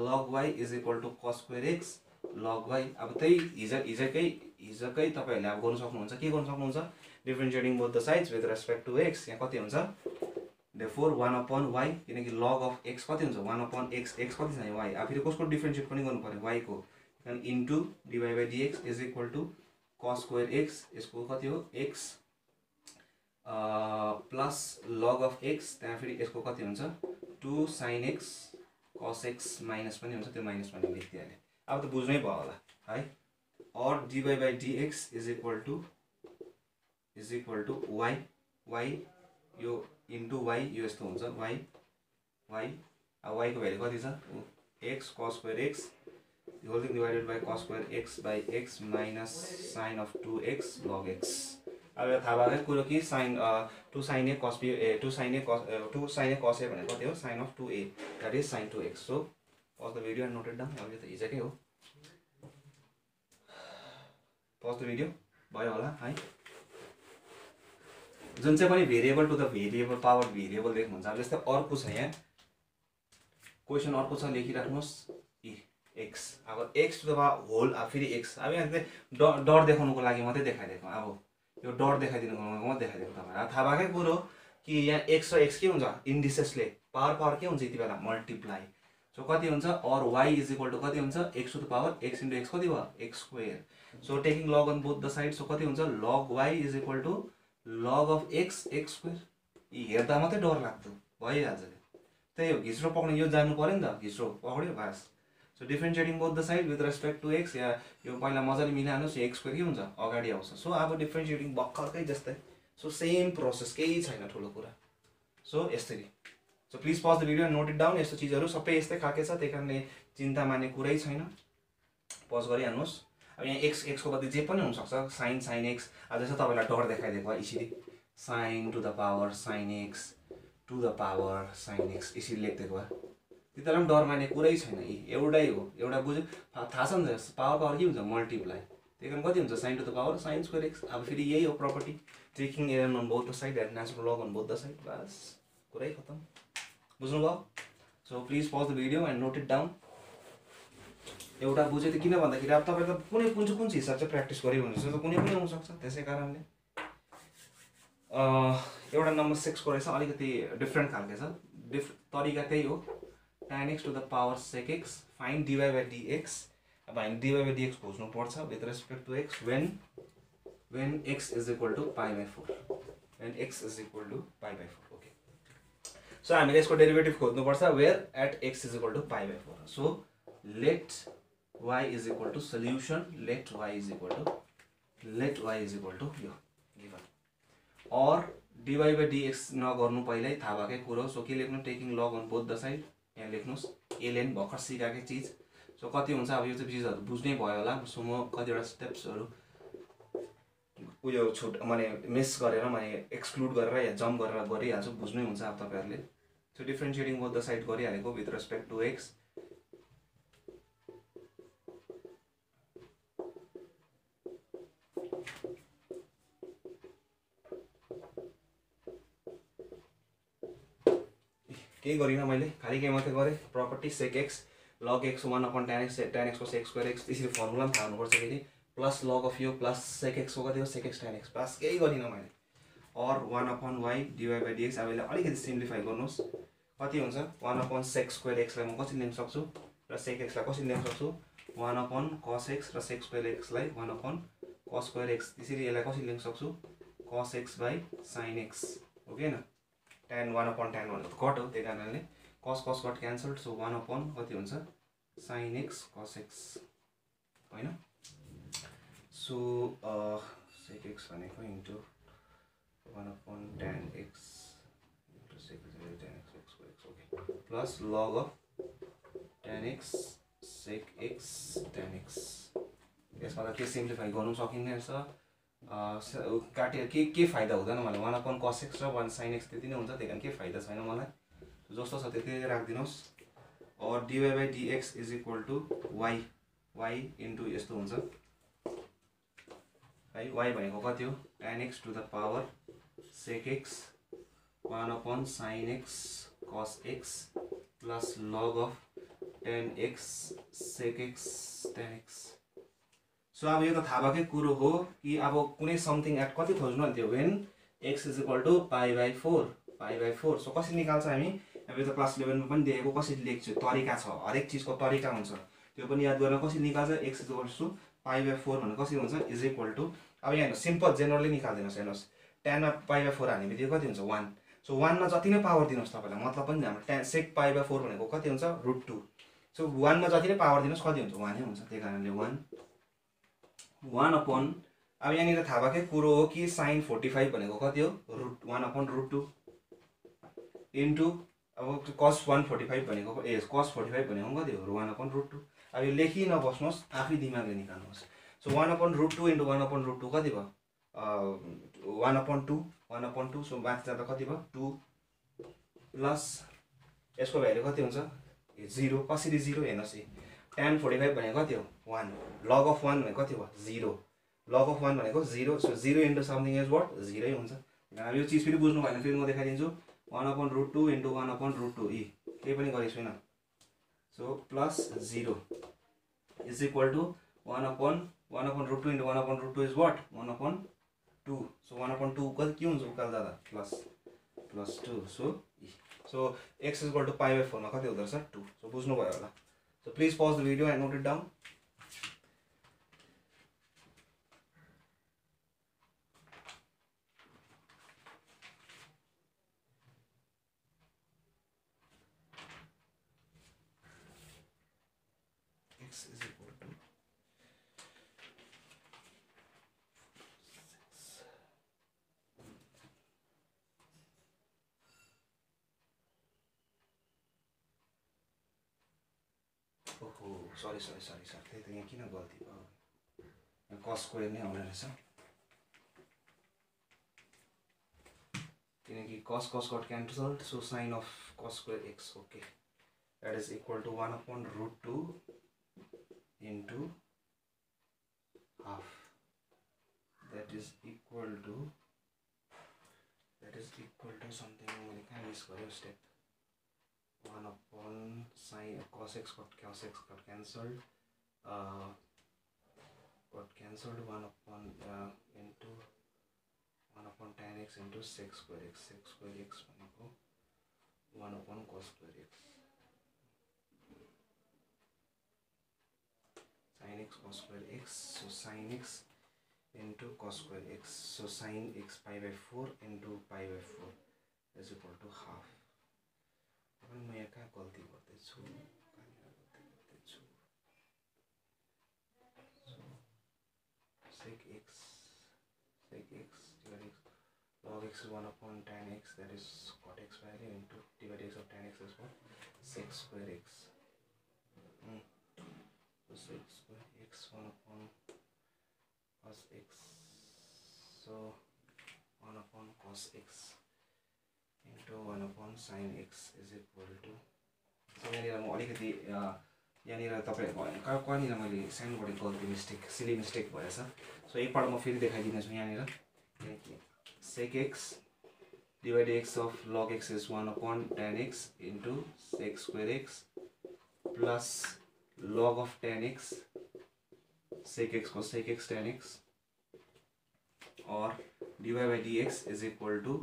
Log y is equal to cos square x log y अब त्यही हिजो हिजोकै हिजोकै तपाईँहरूले अब गर्नु सक्नुहुन्छ। के गर्नु सक्नुहुन्छ? Differentiating both the sides with respect to x यहाँ कति हुन्छ? फोर वान अपन वाइ किनकि लग अफ एक्स कति हुन्छ? वान अपन एक्स एक्स कति छ वाइ अब फेरि कसको डिफ्रेन्सिएट पनि गर्नु पऱ्यो वाइको into dy by dx is equal to cos square x यसको कति हो? X plus log of x त्यहाँ फेरि यसको कति हुन्छ? Two sine x cos x minus पनि हुन्छ। त्यो माइनस पनि लेखिदिइहालेँ। अब त बुझ्नै भयो होला है? Or dy by dx is equal to is equal to y y यो इन्टु वाइ यो यस्तो हुन्छ। वाइ वाइ अब वाइको भ्यालु कति छ? X cos square x whole divided by cos square x by x minus sine of two x log x. अब थाहा भएकै कुरो कि? Sign two sine a cos b a two sine a cos two sine a cos a भनेको कति हो? Sine of two a that is sine two x. So pause the video and noted down. अब यो त हिजोकै हो। Pause the video. भयो होला। है जुन चाहिँ पनि variable to the variable power variable देख्नुहुन्छ अब जस्तै अर्को छ यहाँ। क्वेसन अर्को छ लेखिराख्नुहोस्। इ एक्स अब x to the power whole अब फेरि एक्स अब यहाँ चाहिँ डर देखाउनुको लागि मात्रै देखाइदिएको। अब यो डर देखाइदिनुको लागि मात्रै देखाइदिएको तपाईँलाई। थाहा भएकै कुरो कि यहाँ एक्स र एक्स के हुन्छ? इन्डिसेसले पावर पावर के हुन्छ यति बेला? मल्टिप्लाई सो कति हुन्छ? Or y is equal to कति हुन्छ? X to the power x into x कति भयो? X square so taking log on both the side so कति हुन्छ? Log y is equal to log of x x square यी हेर्दा मात्रै डर लाग्दो भइहाल्छ त्यही हो घिच्रो पक्ने यो जानु पऱ्यो नि त घिच्रो पक्रियो boss. So differentiating both the side with respect to x या यो पहिला मजाले मिलाइहाल्नुहोस् एक्स स्क्वेयर के हुन्छ? अगाडि आउँछ। सो अब डिफ्रेन्सिएटिङ भर्खरकै जस्तै। सो सेम प्रोसेस केही छैन ठुलो कुरा। सो यसरी so please pause the video note it down यस्तो चिजहरू सबै यस्तै खालके छ त्यही कारणले चिन्ता मान्ने कुरै छैन। पज गरिहाल्नुहोस्। अब यहाँ एक्स एक्सको बदली जे पनि हुनसक्छ। साइन साइन एक्स अब जस्तो तपाईँलाई डर देखाइदिएको यसरी। Sine to the power sine x to the power sine x यसरी लेखिदिएको भए त्यति बेला पनि डर मान्ने कुरै छैन यी। एउटै हो। एउटा बुझ्यो। थाहा छ नि त पावर पावर के हुन्छ? मल्टिप्लाई त्यही कारण कति हुन्छ? Sine to the power sine square x अब फेरि यही हो property taking ln on both the side and natural log on both the side बस। कुरै खतम। बुझ्नुभयो? So please pause the video and note it down एउटा बुझ्यो त किन भन्दाखेरि अब तपाईँले त कुनै कुन चाहिँ कुन चाहिँ हिसाब चाहिँ प्र्याक्टिस गऱ्यो भने त कुनै पनि आउनसक्छ त्यसै कारणले। एउटा नम्बर सिक्सको रहेछ अलिकति डिफ्रेन्ट खालको छ। डिफ तरिका त्यही हो। tan x to the power sec x find dy by dx अब हामी dy by dx खोज्नु पर्छ with respect to x when when x is equal to pi by 4 when x is equal to pi by 4 okay so हामीले यसको derivative खोज्नुपर्छ where at x is equal to pi by 4 so let y is equal to solution let y is equal to let y is equal to यो given or dy by dx नगर्नु पहिल्यै थाहा भएकै कुरो so के लेख्नु? Taking log on both the side यहाँ लेख्नुहोस्। एलएन भर्खर सिकाएकै चिज। सो कति हुन्छ? अब यो चाहिँ चिजहरू बुझ्नै भयो होला। सो म कतिवटा स्टेप्सहरू उयो छुट माने मिस गरेर माने एक्सक्लुड गरेर या जम्प गरेर गरिहाल्छु। बुझ्नै हुन्छ अब तपाईँहरूले। So differentiating both the side गरिहालेको विथ रेस्पेक्ट टु एक्स केही गरिनँ मैले। खालि के मात्रै गरेँ। Property sec x log x one upon tan x tan एक्सको sec square x त्यसरी फर्मुला पनि थाहा हुनुपर्छ फेरि। प्लस लग अफ यो प्लस सेक एक्सको कति हो? Sec x tan x plus केही गरिनँ मैले। Or one upon y dy by dx अब यसलाई अलिकति सिम्प्लिफाई गर्नुहोस्। कति हुन्छ? वान अपन सेक्स स्क्वायर एक्सलाई म कसरी लिन सक्छु? र सेक एक्सलाई कसरी लिन सक्छु? वान अपन कस एक्स र sec square एक्सलाई one upon cos square x त्यसरी यसलाई कसरी लिन सक्छु? Cos x by sine x हो कि होइन टेन वान अपन टेन भनेको कट हो त्यही कारणले cos cos cut cancel so one upon कति हुन्छ? साइन एक्स कस एक्स होइन? सो सेक एक्स भनेको into one upon tan x into sec tan x x x okay plus log of tan x sec x tan x यसमा त के simplify गर्नु सकिँदैन रहेछ। काटेर के के फाइदा हुँदैन मलाई? वान अपन कस एक्स र वान साइन एक्स त्यति नै हुन्छ त्यही कारण केही फाइदा छैन मलाई। जस्तो छ त्यति राखिदिनुहोस्। Or dy by dx is equal to y y into यस्तो हुन्छ। है वाइ भनेको कति हो? Tan x to the power sec x one upon sine x cos x plus log of tan x sec x tan x so अब यो त थाहा भएकै कुरो हो कि अब कुनै समथिङ एट कति खोज्नु अन्त when x is equal to pi by four pi by four so कसरी निकाल्छ हामी? अब यो त क्लास इलेभेनमा पनि दिएको कसरी लेख्छु तरिका छ। हरेक चिजको तरिका हुन्छ। त्यो पनि याद गरेर कसरी निकाल्छ? X is equal to pi by four भनेर कसरी हुन्छ? इज इक्वल टु अब यहाँ सिम्पल जेनरली निकालिदिनुहोस् हेर्नुहोस्। टेनमा पाई बाई फोर हाल्ने बित्तिकै कति हुन्छ? वान सो वानमा जति नै पावर दिनुहोस् तपाईँलाई मतलब पनि हाम्रो tan sec pi by four भनेको कति हुन्छ? रुट टू सो वानमा जति नै पावर दिनुहोस् कति हुन्छ? वानै हुन्छ। त्यही कारणले वान वान अपन अब यहाँनिर थाहा भएकै कुरो हो कि साइन फोर्टी फाइभ भनेको कति हो? Root one upon root two into अब कस वान फोर्टी फाइभ भनेको ए कस फोर्टी फाइभ भनेको कति हो? वान अपन रुट टू अब यो लेखि नबस्नुहोस् आफै दिमागले निकाल्नुहोस्। So one upon root two into one upon root two कति भयो? One upon two one upon two so माथि जाँदा कति भयो? टू प्लस यसको भ्यालु कति हुन्छ? जिरो कसरी जिरो हेर्नुहोस् टेन फोर्टी फाइभ भनेको कति हो? वान लग अफ वान भनेको कति भयो जिरो लग अफ वान भनेको zero so zero into something is what जिरै हुन्छ। यो चिज फेरि बुझ्नु भएन फेरि म देखाइदिन्छु। One upon root two into one upon root two इ केही पनि गरेको छुइनँ so plus zero is equal to one upon one upon root two into one upon root two is what one upon two so one upon two कति के हुन्छ उकाल दादा? Plus plus two so so x is equal to pi by फोरमा कति हुँदो रहेछ? Two so बुझ्नुभयो होला। So please pause the video and note it down. Sorry sorry sorry sir त्यही यहाँ किन गल्ती कस स्क्वायर नै आउने cos cos got cancelled so sine of cos square x okay that is equal to one upon root two into half that is equal to that is equal to something मैले कहाँ miss गरेँ step one upon sine cos x got cos x got cancelled uh, got cancelled one upon uh, into one upon tan x into sec square x sec square x भनेको one upon cos square x sin x cos square x so sin x into cos square x so sin x pi by 4 into pi by 4 is equal to half अनि म यहाँ कहाँ गल्ती गर्दैछु कहाँनिर गल्ती गर्दैछु sec x sec x divide x log x is 1 upon tan x that is cot x value into divided x of tan x is what sec square x mm. so sec square x 1 upon cos x so 1 upon cos x into one upon sine x is equal to so यहाँनिर म अलिकति कहाँ कहाँनिर मैले सानोबाट गल्ती mistake silly mistake भएछ। So एकपल्ट म फेरि देखाइदिनेछु किनकि sec x divide x of log x is one upon tan x into sec square x plus log of tan x sec एक्सको sec x tan x or dy by dx is equal to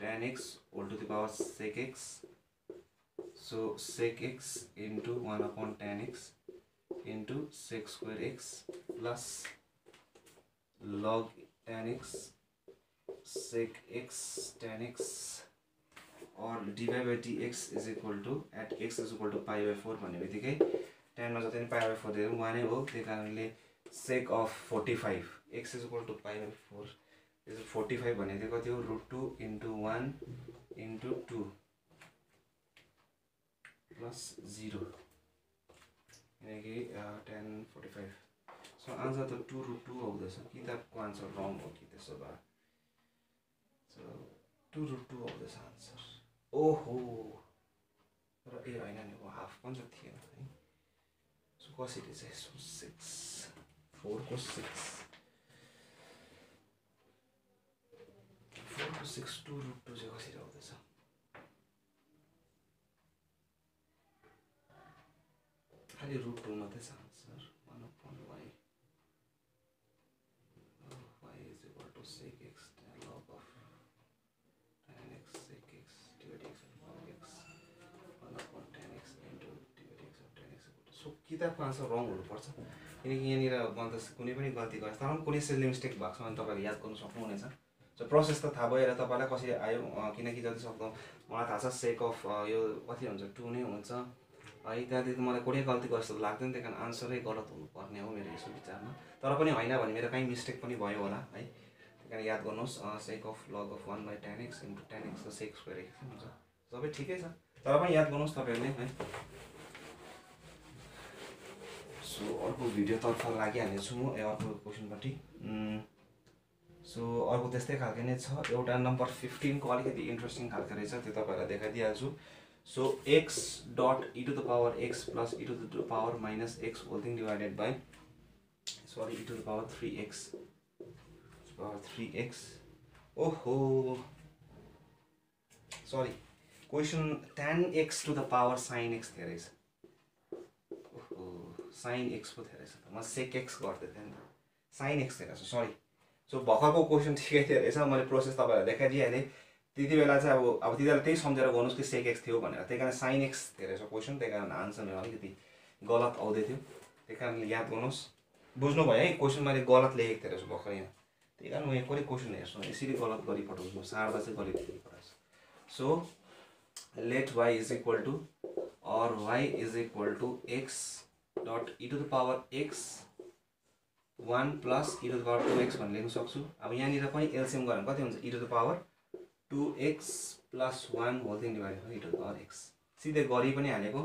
tan x whole to the power sec x so sec x into 1 upon tan x into sec square x plus log tan x sec x tan x or dy by dx is equal to at x is equal to pi by 4 भन्ने बित्तिकै टेनमा जति पनि पाई by four दिएर वानै हो त्यही कारणले sec of forty five x is equal to pi by four is forty five भने चाहिँ कति हो root two into one into two plus zero किनकि tan forty five so answer त टु रुट टू आउँदैछ किताबको आन्सर रङ हो कि त्यसो भए सो टु रुट टू आउँदैछ आन्सर ओहो! र ए होइन नि हो हाफ पनि त थिएन है सो कसरी चाहिँ सो सिक्स फोरको सिक्स फोरको सिक्स टू रुट टू चाहिँ कसरी आउँदैछ खालि रुट टू मात्रै छ one y y is equal to sec x of tan x sec x so किताबको आन्सर रङ हुनुपर्छ। किनकि यहाँनिर म त कुनै पनि गल्ती गरेँ तर पनि कुनै सेलले मिस्टेक भएको छ भने तपाईँहरूले याद गर्नु सक्नुहुनेछ। प्रोसेस त थाहा भएर तपाईँलाई कसरी आयो किनकि जति सक्दो मलाई थाहा छ सेक अफ यो कति हुन्छ टु नै हुन्छ। है त्यहाँदेखि मलाई कुनै गल्ती गरेको जस्तो लाग्दैन त्यही कारण आन्सरै गलत हुनुपर्ने हो मेरो यसो विचारमा। तर पनि होइन भने मेरो कहीँ मिस्टेक पनि भयो होला है। त्यही कारण याद गर्नुहोस् sec of log of one by tan x into tan x sec square x हुन्छ। सबै ठिकै छ। तर पनि याद गर्नुहोस् तपाईँहरूले है। सो अर्को भिडियोतर्फ लागिहाल्नेछु म अर्को क्वेसनपट्टि सो अर्को त्यस्तै खालको नै छ। एउटा नम्बर फिफ्टिनको अलिकति इन्ट्रेस्टिङ खालको रहेछ त्यो तपाईँहरूलाई देखाइदिइहाल्छु। So x dot e to the power x plus e to the power minus x whole thing divided by sorry e to the power three x power three x ओहो sorry question tan x to the power sine x थियो रहेछ ओहो sine x पो थियो रहेछ म सेक x गर्दै थिएँ नि त। साइन एक्स थियो रहेछ सरी सो भर्खरको क्वेसन ठिकै रहेछ मैले प्रोसेस तपाईँहरूलाई देखाइदिइहालेँ त्यति बेला चाहिँ अब अब बेला त्यही सम्झेर गर्नुहोस् कि सेक एक्स थियो भनेर। त्यही कारण साइन एक्स थियो रहेछ क्वेसन त्यही कारण आन्सर मेरो अलिकति गलत आउँदै थियो। त्यही कारणले याद गर्नुहोस्। बुझ्नुभयो है क्वेसन मैले गलत लेखेको थिएँ रहेछ भर्खर यहाँ। त्यही कारण म यहाँ कहिले क्वेसन हेर्छु यसरी गलत गरी पठाउँछु सार्दा चाहिँ गलत गरी पठाउँछु so let y is equal to or y is equal to x dot e to the power x one plus e to the power two x भनेर लेख्न सक्छु। अब यहाँनिर पनि एलसिएम गऱ्यो भने कति हुन्छ? E to the power two x plus one whole thing divided by e to the power x सिधै गरी पनि हालेको।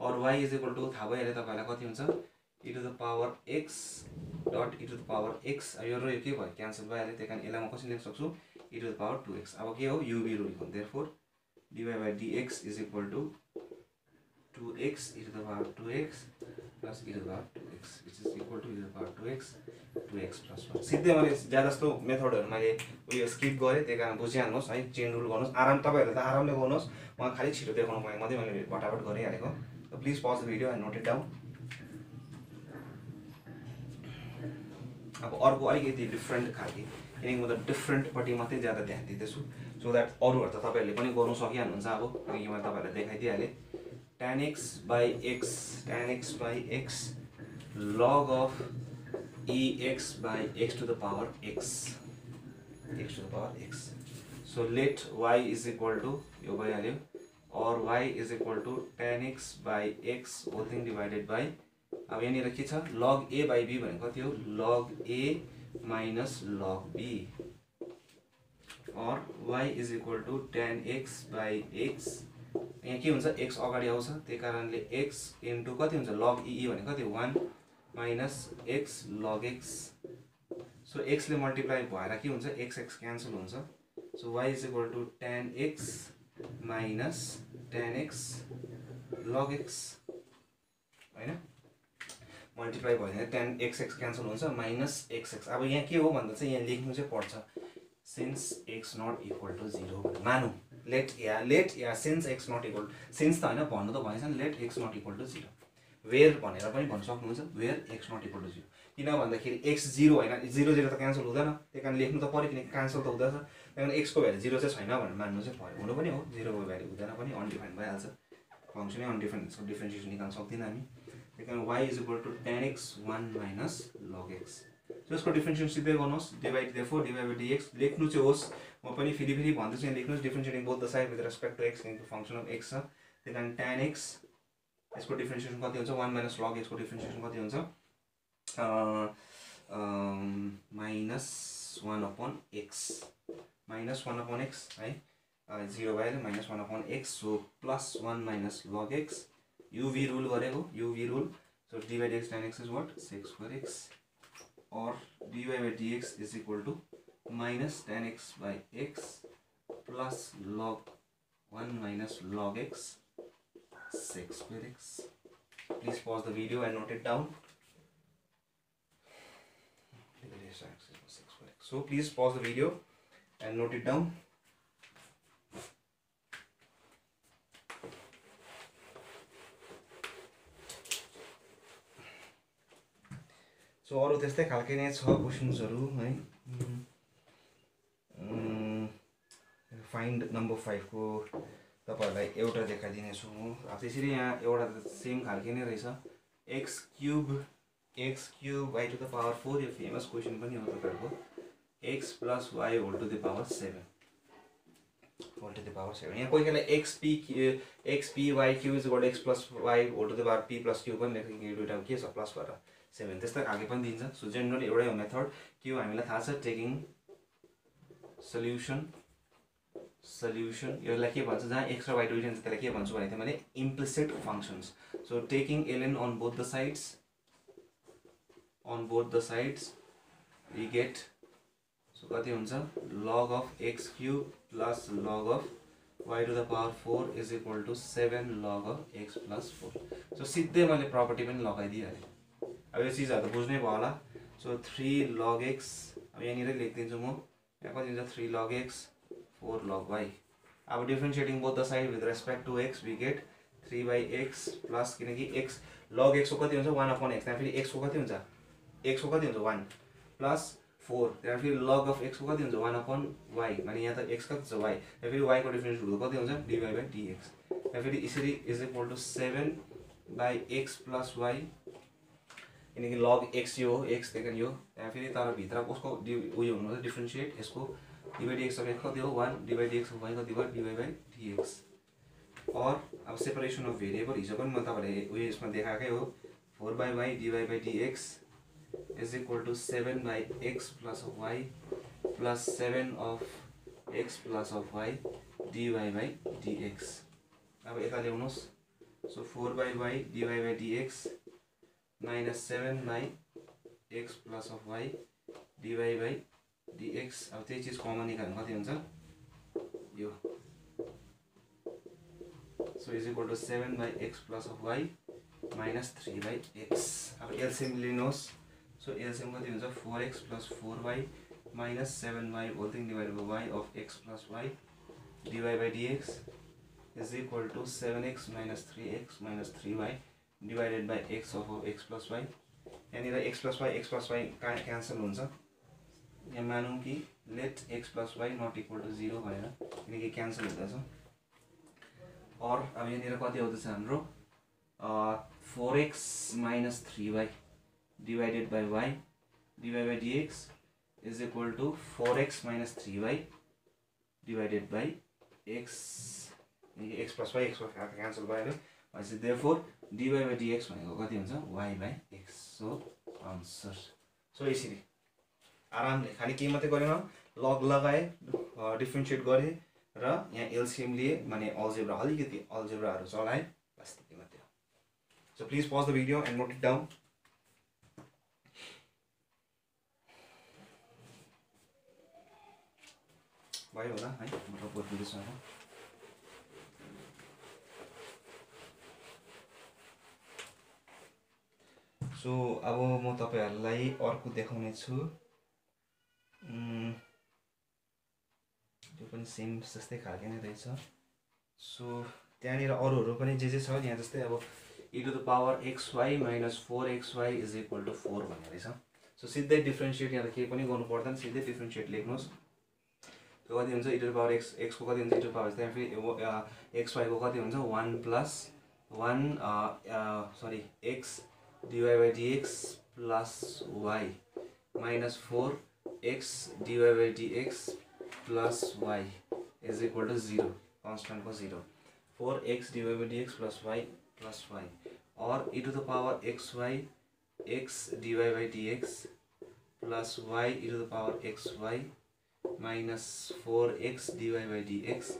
Or y is equal to थाहा भइहाल्यो तपाईँहरूलाई कति हुन्छ? E to the power x dot e to the power x यो र यो के भयो? क्यान्सल भइहाल्यो। त्यही कारण यसलाई म कसरी लेख्न सक्छु? E to the power two x अब के हो? UV rule therefore dy by dx is equal to two x e to the power two x plus e to the power two x which is equal to e to the power two x two x plus one सिधै मैले ज्यादा जस्तो मेथडहरू मैले उयो skip गरेँ त्यही कारण बुझिहाल्नुहोस् है चेन रुल गर्नुहोस्। आराम तपाईँहरूले त आरामले गर्नुहोस्। उहाँ खालि छिटो देखाउनु भयो मात्रै मैले फटाफट गरिहालेको। Please pause the video and note it down अब अर्को अलिकति डिफ्रेन्ट खालके किनकि म त डिफ्रेन्टपट्टि मात्रै ज्यादा ध्यान दिँदैछु सो द्याट अरूहरू त तपाईँहरूले पनि गर्नु सकिहाल्नुहुन्छ अब मैले तपाईँहरूलाई देखाइदिइहालेँ। Tan x by x tan x by x log of e x by x to the power x x to the power x so let y is equal to यो भइहाल्यो or y is equal to tan x by x whole thing divided by अब यहाँनिर के छ लग ए by be भनेको कति हो log a minus log b or y is equal to tan x by x यहाँ के हुन्छ? एक्स अगाडि आउँछ। त्यही कारणले एक्स इन्टु कति हुन्छ? लग इई भनेको कति? One minus x log x so एक्सले multiply भएर के हुन्छ? एक्स एक्स क्यान्सल हुन्छ। So y is equal to tan x minus tan x log x होइन? मल्टिप्लाई भयो भने टेन एक्स एक्स क्यान्सल हुन्छ माइनस एक्स एक्स अब यहाँ के हो भन्दा चाहिँ यहाँ लेख्नु चाहिँ पर्छ। Since x not equal to zero मानु। Let y let y since x not equal since त होइन भन्नु त भनेछ नि let x not equal to zero where भनेर पनि भन्न सक्नुहुन्छ where x not equal to zero किन भन्दाखेरि एक्स जिरो होइन जिरो जिरो त क्यान्सल हुँदैन। त्यही कारण लेख्नु त पऱ्यो किनकि क्यान्सल त हुँदैछ। त्यही कारण एक्सको भ्यालु जिरो चाहिँ छैन भनेर मान्नु चाहिँ पऱ्यो हुनु पनि हो। जिरोको भ्यालु हुँदैन पनि अनडिफाइन्ड भइहाल्छ। फङ्सनै अनडिफाइन्ड डिफ्रेन्सिएसन निकाल्न सक्दैन हामी। त्यही कारण y is equal to tan x one minus log x so यसको डिफ्रेन्सिएसन सिधै गर्नुहोस्। Divide therefore divide by dx लेख्नु चाहिँ होस्। म पनि फेरि फेरि भन्दैछु यहाँ लेख्नुहोस् differentiating both the side with respect to x किनकि फङ्सन अफ एक्स छ। त्यही कारण टेन एक्स यसको डिफ्रेन्सिएसन कति हुन्छ? वान माइनस लग एक्सको डिफ्रेन्सिएसन कति हुन्छ? Minus one upon x minus one upon x है? जिरो भइहाल्यो minus one upon x so plus one minus log x uv rule गरेको uv rule so dy by dx tan x is what? sec square x or dy by dx is equal to minus tan x by x plus log 1 minus log x sec square x please pause the video and note it down so please pause the video and note it down so अरू त्यस्तै खालके नै छ क्वेसन्सहरू है find number फाइभको तपाईँहरूलाई एउटा देखाइदिनेछु म। अब यहाँ एउटा सेम खालके नै रहेछ। X cube x cube y to the power four यो फ़ेमस क्वेसन पनि हो तपाईँहरूको। X plus y whole to the power seven whole to the power seven यहाँ कोही कोही x p x p y q is gold x plus y whole to the power p plus q पनि लेखेको के plus गरेर seven त्यस्तै खालके पनि दिन्छ। सो जेनरली एउटै मेथड के हो हामीलाई थाहा सल्युसन सल्युसन यसलाई के भन्छ जहाँ एक्स र वाइ हुन्छ त्यसलाई के भन्छु भनेको थिएँ मैले implicit functions so taking L N on both the sides on both the sides we get so कति हुन्छ log of x cube plus log of y to the power four is equal to seven log of x plus four so सिधै मैले property पनि लगाइदिइहालेँ अब यो चिजहरू त बुझ्नै भयो होला सो थ्री लग एक्स अब यहाँनिरै लेखिदिन्छु म कति हुन्छ three log x four log y अब differentiating both the side with respect to x we get three by x plus किनकि एक्स लग एक्सको कति हुन्छ? वान अपन एक्स फेरि एक्सको कति हुन्छ? एक्सको कति हुन्छ? वान प्लस फोर त्यहाँ फेरि लग अफ एक्सको कति हुन्छ? वान अपन वाई अनि यहाँ त एक्स कति छ वाइ त्यहाँ फेरि वाइको डिफ्रेन्स हुँदा कति हुन्छ? डिवाई बाई डिएक्स त्यहाँ फेरि यसरी is equal to seven by x plus y किनकि लग एक्स यो हो एक्स त्यही यो त्यहाँ फेरि तर भित्र कसको डि उयो हुनुहुन्छ डिफ्रेन्सिएट यसको डिएक्स अफ एक्स हो one dy dx of y कति भयो डिभाइ बाई डिएक्स अर अब सेपरेसन अफ भेरिएबल हिजो पनि म तपाईँहरूले उयो यसमा देखाएकै हो four by y dy by dx is equal to seven by x plus of y plus seven of x plus of y dy by dx अब यता so 4 by y, dy by dx minus 7 by x plus of y dy by dx. अब त्यही चिज common निकाल्नु कति हुन्छ? यो। So is equal to seven by x plus of y minus three by x अब एलसिएम लिनुहोस्। So LCM कति हुन्छ? Four x plus four y minus seven y whole thing divide by y of x plus y dy by dx is equal to seven x minus three x minus three y divided by x of x plus y यहाँनिर x plus y x plus y कहाँ cancel हुन्छ। यहाँ मानौँ कि let x plus y not equal to zero भनेर किनकि cancel और अब यहाँनिर कति आउँदैछ four x minus three y divided by y dy by dx is equal to four x minus three y divided by x x plus y x cancel भइहाल्यो भनेपछि therefore dy by dx भनेको कति हुन्छ? Y by x so answer so यसरी. आरामले खालि के मात्रै गरेन। लग लगाएँ डिफ्रेन्सिएट गरेँ र यहाँ एलसिएम लिए माने अल्जेब्रा अलिकति अल्जेब्राहरू चलाएँ। बस त्यति मात्रै हो। So please pause the video and note it down भयो होला है। म रबर सो अब म तपाईँहरूलाई अर्को देखाउने छु त्यो पनि सेम जस्तै खालको नै रहेछ। सो त्यहाँनिर अरूहरू पनि जे जे छ यहाँ जस्तै अब e to the power x y minus four x y is equal to four भन्ने रहेछ। सो सिधै डिफ्रेन्सिएट यहाँ त केही पनि गर्नु पर्दैन। सिधै डिफ्रेन्सिएट लेख्नुहोस्। त्यो कति हुन्छ? E to the power x एक्सको कति हुन्छ? इ टु द पावर त्यहाँ फेरि एक्स वाइको कति हुन्छ? One plus one sorry x dy by dx plus y minus 4x dy by dx plus y is equal to 0 constant को 0 4x dy by dx plus y plus y और e to the power xy x dy by dx plus y e to the power xy minus 4x dy by dx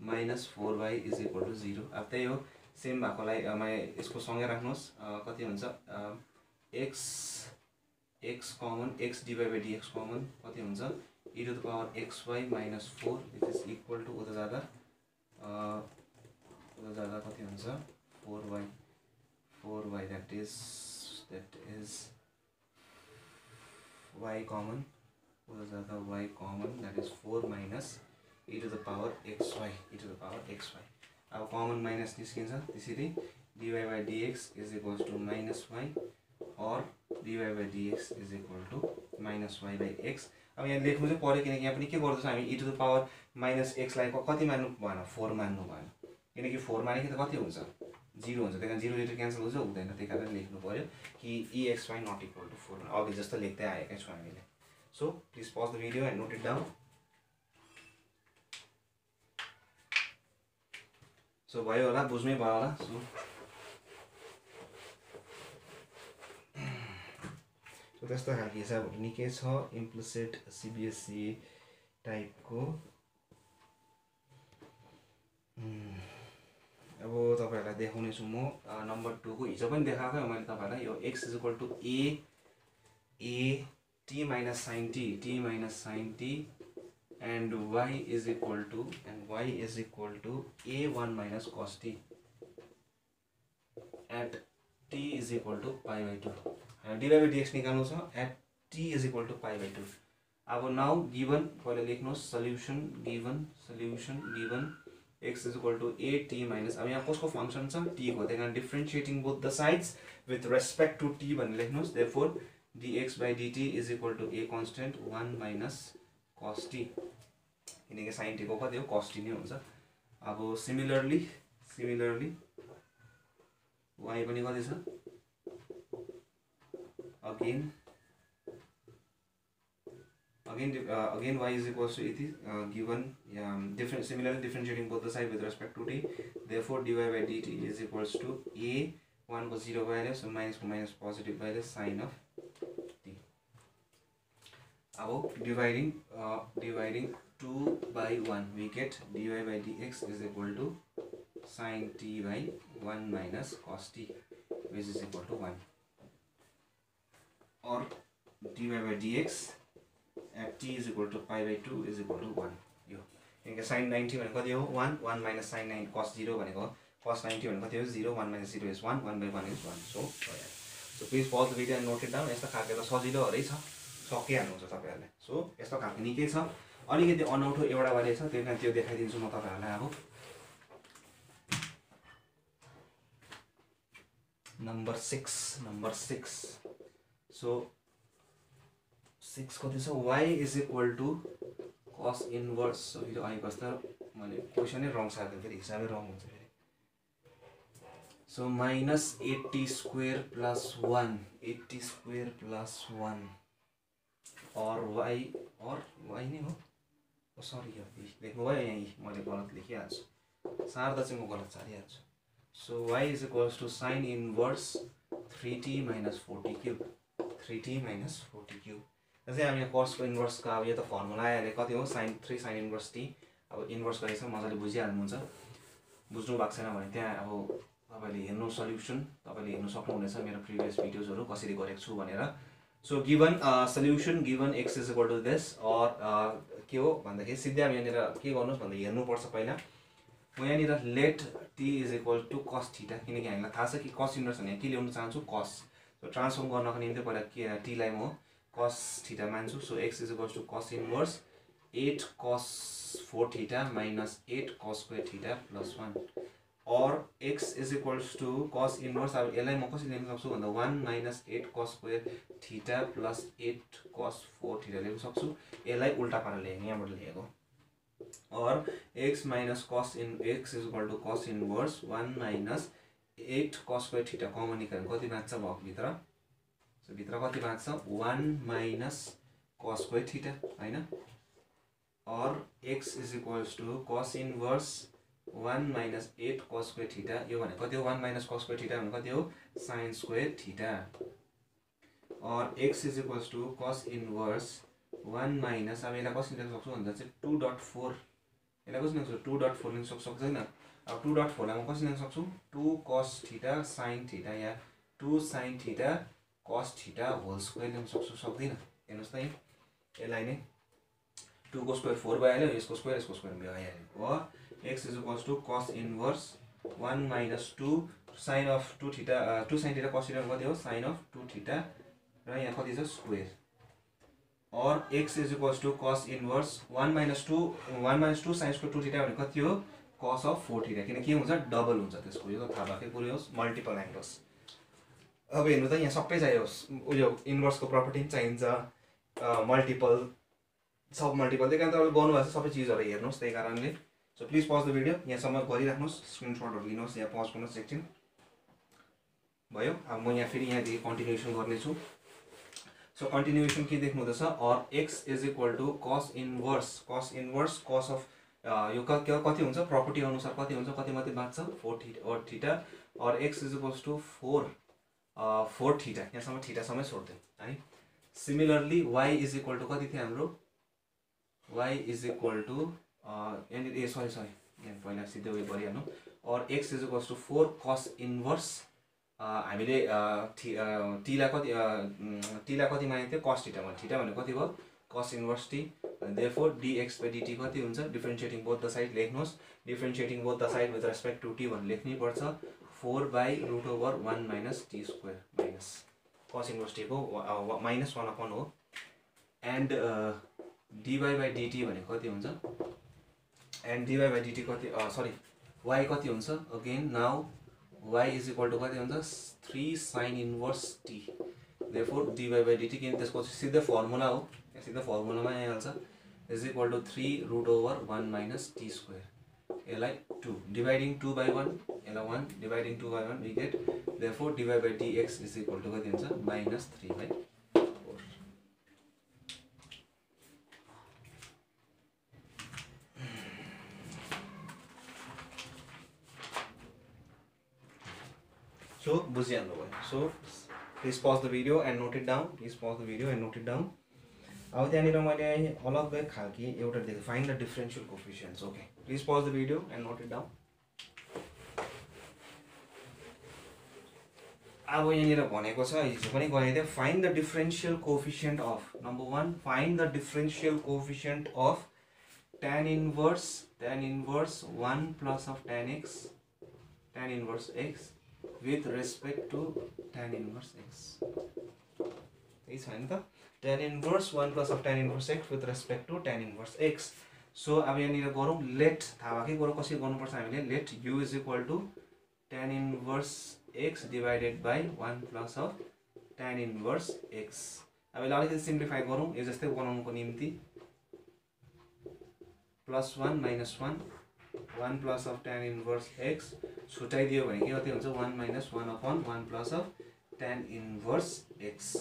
minus 4y is equal to 0 अब त्यही हो same भएकोलाई यसको सँगै राख्नुहोस्। कति हुन्छ? X x common x dy by dx common कति हुन्छ? E to the power x y minus four it is equal to उता जाँदा उता जाँदा कति हुन्छ? Four y four y that is that is y common उता जाँदा y common that is four minus e to the power x y e to the power x y अब common minus निस्किन्छ त्यसरी dy by dx is equals to minus y और dy by dx is equal to minus y by x अब यहाँ लेख्नु चाहिँ पऱ्यो किनकि यहाँ पनि के गर्दैछ हामी e to the power minus एक्सलाई कति मान्नु भएन फोर मान्नु भएन किनकि फोर मानेको त कति हुन्छ? जिरो हुन्छ। त्यही कारण जिरो जिरो क्यान्सल हुन्छ, हुँदैन। त्यही कारण लेख्नु पऱ्यो कि y not equal to four अघि जस्तो लेख्दै आएकै छौँ हामीले। So please pause the video and note it down so भयो होला बुझ्नै भयो होला सो। त्यस्तो खालको हिसाबहरू निकै छ इम्प्लिसेट सिबिएससी टाइपको अब तपाईँहरूलाई देखाउने छु म। नम्बर टूको हिजो पनि देखाएको मैले तपाईँहरूलाई यो x is equal to a a t minus sine t t minus sine t and y is equal to and y is equal to a1 minus cos t at t is equal to pi by 2 dy by dx निकाल्नु छ at t is equal to pi by 2 अब now given पहिला लेख्नुहोस् solution given solution given x is equal to a t minus अब यहाँ कसको function छ t को त्यही कारण differentiating both the sides with respect to t भनेर लेख्नुहोस् therefore dx by dt is equal to a constant 1 minus cos t किनकि साइन टीको कति हो? कस्टी नै हुन्छ। अब सिमिलरली सिमिलरली वाइ पनि कति छ? Again again again y is equals to यति given different similarly differentiating both the side with respect to t therefore dy by dt is equals to a वानको जिरो भइहाल्यो सो माइनसको minus positive भइहाल्यो sine of अब dividing dividing 2 by 1 we get dy by dx is equal to sine t by one minus cos t which is equal to one or dy by dx at t is equal to pi by 2 is equal to 1 यो. किनकि sine ninety भनेको कति हो? One one minus sine nine cos zero भनेको cos ninety भनेको कति हो? Zero one minus zero is one one by one is one so so please pause video noted down यस्तो खालको त सजिलोहरू छ सकिहाल्नुहुन्छ तपाईँहरूले। सो यस्तो खालको निकै छ। अलिकति अनौठो एउटा बारे छ त्यही कारण त्यो देखाइदिन्छु म तपाईँहरूलाई अब। Number six number six so six कति छ? Y is equal to cos inverse फेरि आएको जस्तो मैले क्वेसनै रङ सार्दैन फेरि हिसाबै रङ हुन्छ फेरि। So minus eighty square plus one eighty square plus one or y or y नै हो सरी लेख्नु भयो यहीँ मैले गलत लेखिहाल्छु सार्दा चाहिँ म गलत सारिहाल्छु so y is equals to sine inverse three t minus forty cube three t minus forty cube जस्तै अब यहाँ कस्टको इन्भर्सको अब यो त फर्मुला आइहाल्यो कति हो sine three sine inverse t अब इन्भर्स गरेको छ मजाले बुझिहाल्नुहुन्छ। बुझ्नु भएको छैन भने त्यहाँ अब तपाईँले हेर्नु सल्युसन तपाईँले हेर्नु सक्नुहुनेछ मेरो प्रिभियस भिडियोजहरू कसरी गरेको छु भनेर। So given solution given x is equal to this or के हो भन्दाखेरि सिधै अब यहाँनिर के गर्नुहोस् भन्दा हेर्नुपर्छ पहिला। म यहाँनिर let t is equal to cos theta किनकि हामीलाई थाहा छ कि कस इन्भर्स भने के ल्याउनु चाहन्छु? कस ट्रान्सफर्म गर्नको निम्ति पहिला के टीलाई म कस थिटा मान्छु। So x is equals to cos inverse eight cos four theta minus eight cos square theta plus one or x is equals to cos inverse अब यसलाई म कसरी लेख्न सक्छु भन्दा one minus eight cos square theta plus eight cos four theta लेख्न सक्छु। यसलाई उल्टा पाराले यहाँबाट लेखेको। Or x minus cos in x is equal to cos inverse one minus eight cos square theta common निकाल्यो कति बाँच्छ भगभित्र सो भित्र कति बाँच्छ? One minus cos square theta होइन? Or x is equals to cos inverse one minus at cos square theta यो भनेको कति हो? One minus cos square theta भनेको कति हो? Sine square theta or x is equals to cos inverse one minus अब यसलाई कसरी लेख्न सक्छु भन्दा चाहिँ टु डट फोर यसलाई कसरी लेख्न सक्छु? टु डट फोर लेख्न सक्छु सक्दैन अब टु डट फोरलाई म कसरी लेख्न सक्छु? Two cos theta sine theta या two sine theta cos theta whole square लेख्न सक्छु सक्दिनँ? हेर्नुहोस् त यसलाई नै टुको स्क्वायर फोर भइहाल्यो यसको स्क्वायर यसको स्क्वायर भइहाल्यो। हो x is equals to cos inverse one minus two sine of two theta two sine theta cos theta कति हो साइन अफ टु ठिटा र यहाँ कति छ square or x is equals to cos inverse one minus two one minus two sine square two theta भने कति हो? कस अफ फोर ठिटा किन के हुन्छ? डबल हुन्छ त्यसको। यो थाहा भएकै कुरो होस् मल्टिपल एङ्गल्स अब हेर्नु त यहाँ सबै चाहियो। उयो इन्भर्सको प्रपर्टी पनि चाहिन्छ। मल्टिपल सब मल्टिपल त्यही कारण तपाईँले गर्नुभएको छ सबै चिजहरू हेर्नुहोस्। त्यही कारणले so please pause the video यहाँसम्म गरिराख्नुहोस् स्क्रिनसटहरू लिनुहोस् यहाँ पज गर्नुहोस् एकछिन भयो अब म यहाँ फेरि यहाँदेखि कन्टिन्युसन गर्नेछु। सो कन्टिन्युसन के देख्नु हुँदैछ or x is equal to cos inverse cos inverse cos of यो कति हुन्छ? प्रपर्टी अनुसार कति हुन्छ? कति मात्रै बाँच्छ? Four or theta or x is equals to four four theta यहाँसम्म थिटासम्मै छोडिदिउँ है? Similarly y is equal to कति थियो हाम्रो? वाइ इज इक्वल टु यहाँनिर ए सरी सरी। यहाँ पहिला सिधै उयो गरिहाल्नु। Or x is equals to four cos inverse हामीले टीलाई कति टीलाई कति मानेको थियो? कस ठिटा भने ठिटा भने कति भयो? Cos inverse t therefore dx by dt कति हुन्छ? डिफ्रेन्सिएटिङ बोथ द साइड लेख्नुहोस्। Differentiating both the side with respect to t भनेर लेख्नै पर्छ। Four by root over one minus t square minus cos inverse टीको माइनस वान अपन हो and dy by dt भनेको कति हुन्छ? एन्ड डिवाई बाई डिटी कति सरी वाइ कति हुन्छ? Again now y is equal to कति three sine inverse t four dy by dt किन त्यसको सिधै फर्मुला हो। सीधे सिधै फर्मुलामा आइहाल्छ is equal to three root over one minus t square यसलाई two dividing two by one यसलाई one dividing two by one we get four divide by dx is equal to कति minus three by easy on the so So, please the video and note it down down. Please the video and note it down अब त्यहाँनिर मैं अलग खालके एउटा देखेँ find the differential coefficients okay please pause the video and note it down अब यहाँ हिजो भी गए थे find the differential coefficient of number one find the differential coefficient of tan inverse tan inverse one plus of tan x tan inverse x with respect to tan inverse x त्यही छ नि त tan inverse one plus of tan inverse x with respect to tan inverse x so अब यहाँनिर गरौँ late थाहा भएकै गरौँ कसरी गर्नुपर्छ हामीले let u is equal to tan inverse x divided by one plus of tan inverse x अब यसलाई अलिकति सिम्प्लिफाई गरौँ यो जस्तै बनाउनुको निम्ति। Plus one minus one one plus of tan inverse x छुट्याइदियो भने के कति हुन्छ? One minus one upon one plus of tan inverse x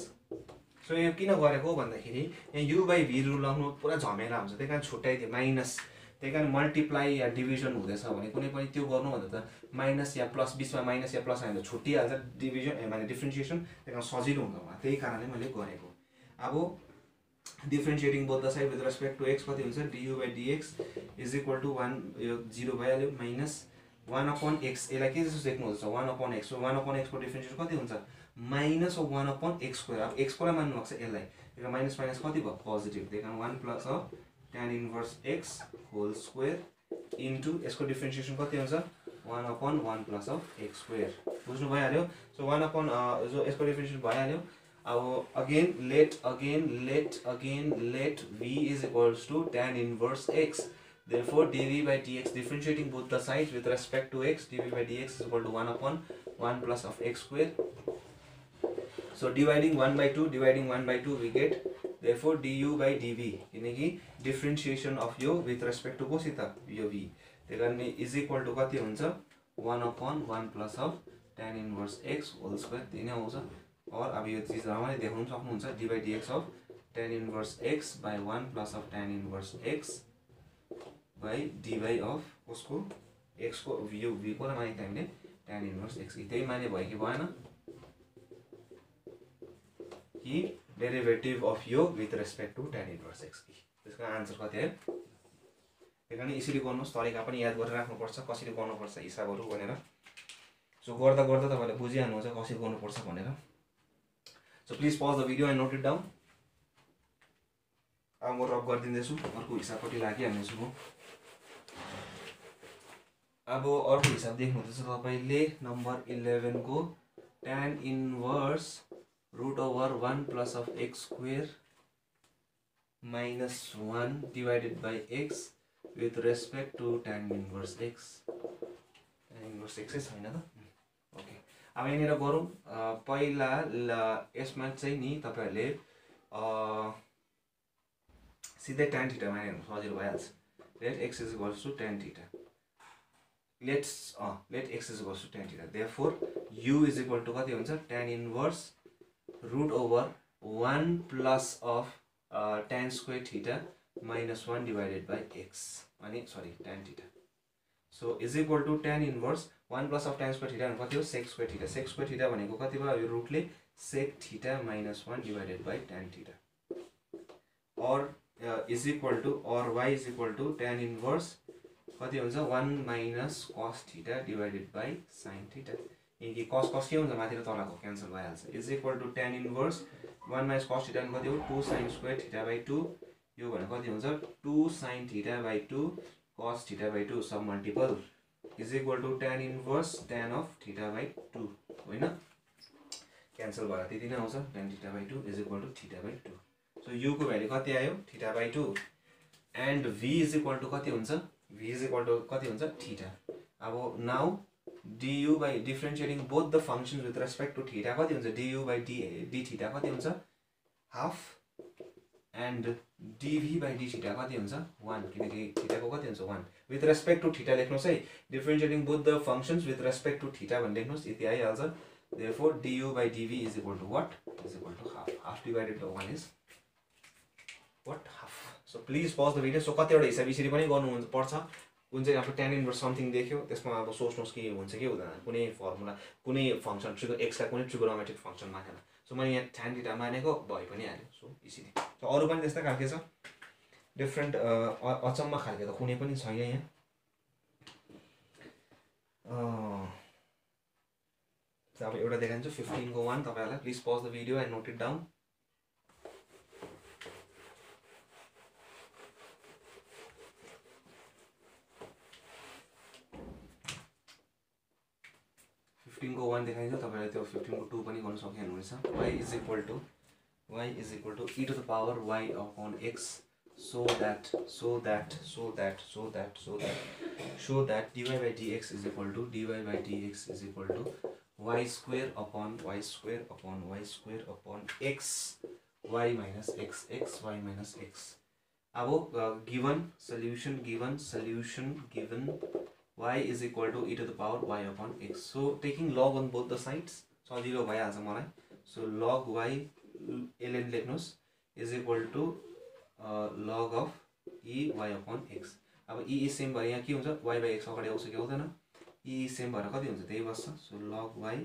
so यहाँ किन गरेको भन्दाखेरि यहाँ यु बाई भी रुल पुरा झमेला हुन्छ। त्यही कारण छुट्याइदियो माइनस त्यही कारण मल्टिप्लाई या डिभिजन हुँदैछ भने कुनै पनि त्यो गर्नुभन्दा त माइनस या प्लस बिचमा माइनस या प्लस आयो भने छुट्टिहाल्छ डिभिजन माने डिफ्रेन्सिएसन त्यही कारण सजिलो हुन्छ त्यही कारणले मैले गरेको। अब differentiating both the side with respect to x कति हुन्छ d u by d x is equal to one यो जिरो भइहाल्यो माइनस वान अपन एक्स यसलाई के जस्तो देख्नुहुन्छ one upon x one upon एक्सको differentiation कति हुन्छ? Minus of one upon x square अब एक्स कसलाई मान्नु भएको छ यसलाई? त्यही माइनस माइनस कति भयो? पोजिटिभ त्यही कारण one plus of tan inverse x whole square into यसको डिफ्रेन्सिएसन कति हुन्छ? One upon one plus of x square बुझ्नु भइहाल्यो सो वान अपन जो यसको डिफ्रेन्सिएसन भइहाल्यो अब again let again let again let v is equals to tan inverse x therefore dv by dx differentiating both the sides with respect to x dv by dx is equal to 1 upon 1 plus of x square so dividing 1 by 2 dividing 1 by 2 we get therefore du by dv किनकि differentiation of यो with respect to कोसित यो v त्यही कारण is equal to कति हुन्छ one upon one plus of tan inverse x whole square त्यही नै आउँछ अर अब यो चिज राम्ररी देखाउनु सक्नुहुन्छ d by d x of tan inverse x by one plus of tan inverse x by d by of कसको एक्सको यो भी कसलाई मानेको हामीले टेन इन्भर्स एक्स त्यही माने भयो कि भएन? कि डेरिभेटिभ अफ यो with respect to tan inverse x कि। त्यसको आन्सर कति आयो? त्यही कारण यसरी गर्नुहोस् तरिका पनि याद गरेर राख्नुपर्छ कसरी गर्नुपर्छ हिसाबहरू भनेर। सो गर्दा गर्दा तपाईँहरूले बुझिहाल्नुहुन्छ कसरी गर्नुपर्छ भनेर। So please pause the video and note it down अब म रब गरिदिँदैछु अर्को हिसाबपट्टि लागिहाल्नेछु म अब अर्को हिसाब देख्नुहुँदैछ तपाईँले number इलेभेनको tan inverse root over 1 plus of x square minus 1 divided by x with respect to tan inverse x. Tan inverse x छैन त अब यहाँनिर गरौँ पहिला यसमा चाहिँ नि तपाईँहरूले सिधै ट्यान ठिटा माने सजिलो भइहाल्छ। Let x is equals to tan theta let's let x is equals to tan theta therefore u is equal to कति हुन्छ? Tan inverse over 1 plus of uh, tan square theta minus 1 divided by x अनि sorry tan theta is equal to tan inverse 1 plus of tan square theta भनेको कति हो sec square theta sec square theta भनेको कति भयो यो रुटले theta minus 1 divided by tan theta or uh, is equal to or y is equal to tan inverse कति हुन्छ 1 minus cos theta divided by sin theta कि कस कस के हुन्छ माथि र तलको क्यान्सल भइहाल्छ is equal to tan inverse one minus cos theta कति हो two sine square theta by two यो भनेको कति हुन्छ two sine theta by two cos theta by two sub multiple is equal to tan inverse tan of theta by two होइन? Cancel भएर त्यति नै आउँछ। Tan theta by two is equal to theta by two so UCO value कति आयो? Theta by two and v is equal to कति हुन्छ? भी is equal to कति हुन्छ? थिटा अब now du by differentiating both the functions with respect to theta कति हुन्छ? Du by d d theta कति हुन्छ? Half and d v by d theta कति हुन्छ? वान किनकि थिटाको कति हुन्छ? One with respect to theta लेख्नुहोस् है। Differentiating both the functions with respect to theta भनेर लेख्नुहोस्। यति आइहाल्छ। Therefore d u by d v is equal to what is equal to half half divided by one is what half so please pause the video so कतिवटा हिसाब यसरी पनि गर्नुहुन्छ पर्छ। कुन चाहिँ अब टेन इन्भर्स समथिङ देख्यो त्यसमा अब सोच्नुहोस् कि हुन्छ कि हुँदैन। कुनै फर्मुला कुनै फङ्सन ट्रिगो एक्सलाई कुनै ट्रिगोनोमेट्रिक फङ्सन मानेन सो मैले यहाँ डिटा मानेको भइ पनि हाल्यो। सो इसिली सो अरू पनि त्यस्तै खालके छ। डिफ्रेन्ट अचम्म खालके त कुनै पनि छैन यहाँ। अब एउटा देखान्छु फिफ्टिनको वान तपाईँहरूलाई please pause the video and note it down फिफ्टिनको one देखाइन्छ तपाईँलाई त्यो फिफ्टिनको टू पनि गर्नु सक्नुहुनेछ y is equal to y is equal to e to the power y upon x so that so that so that so that so that show that dy by dx is equal to dy by dx is equal to y square upon y square upon y square upon x y minus x x y minus x अब given solution given solution given y is equal to e to the power y upon x. So taking log on both the sides सजिलो भइहाल्छ मलाई। So log y ln लेख्नुहोस्। Is equal to log of e y upon x अब e same भएर यहाँ के हुन्छ? Y by x अगाडि आउँछ कि आउँदैन? इ सेम भएर कति हुन्छ? त्यही बस्छ। So log y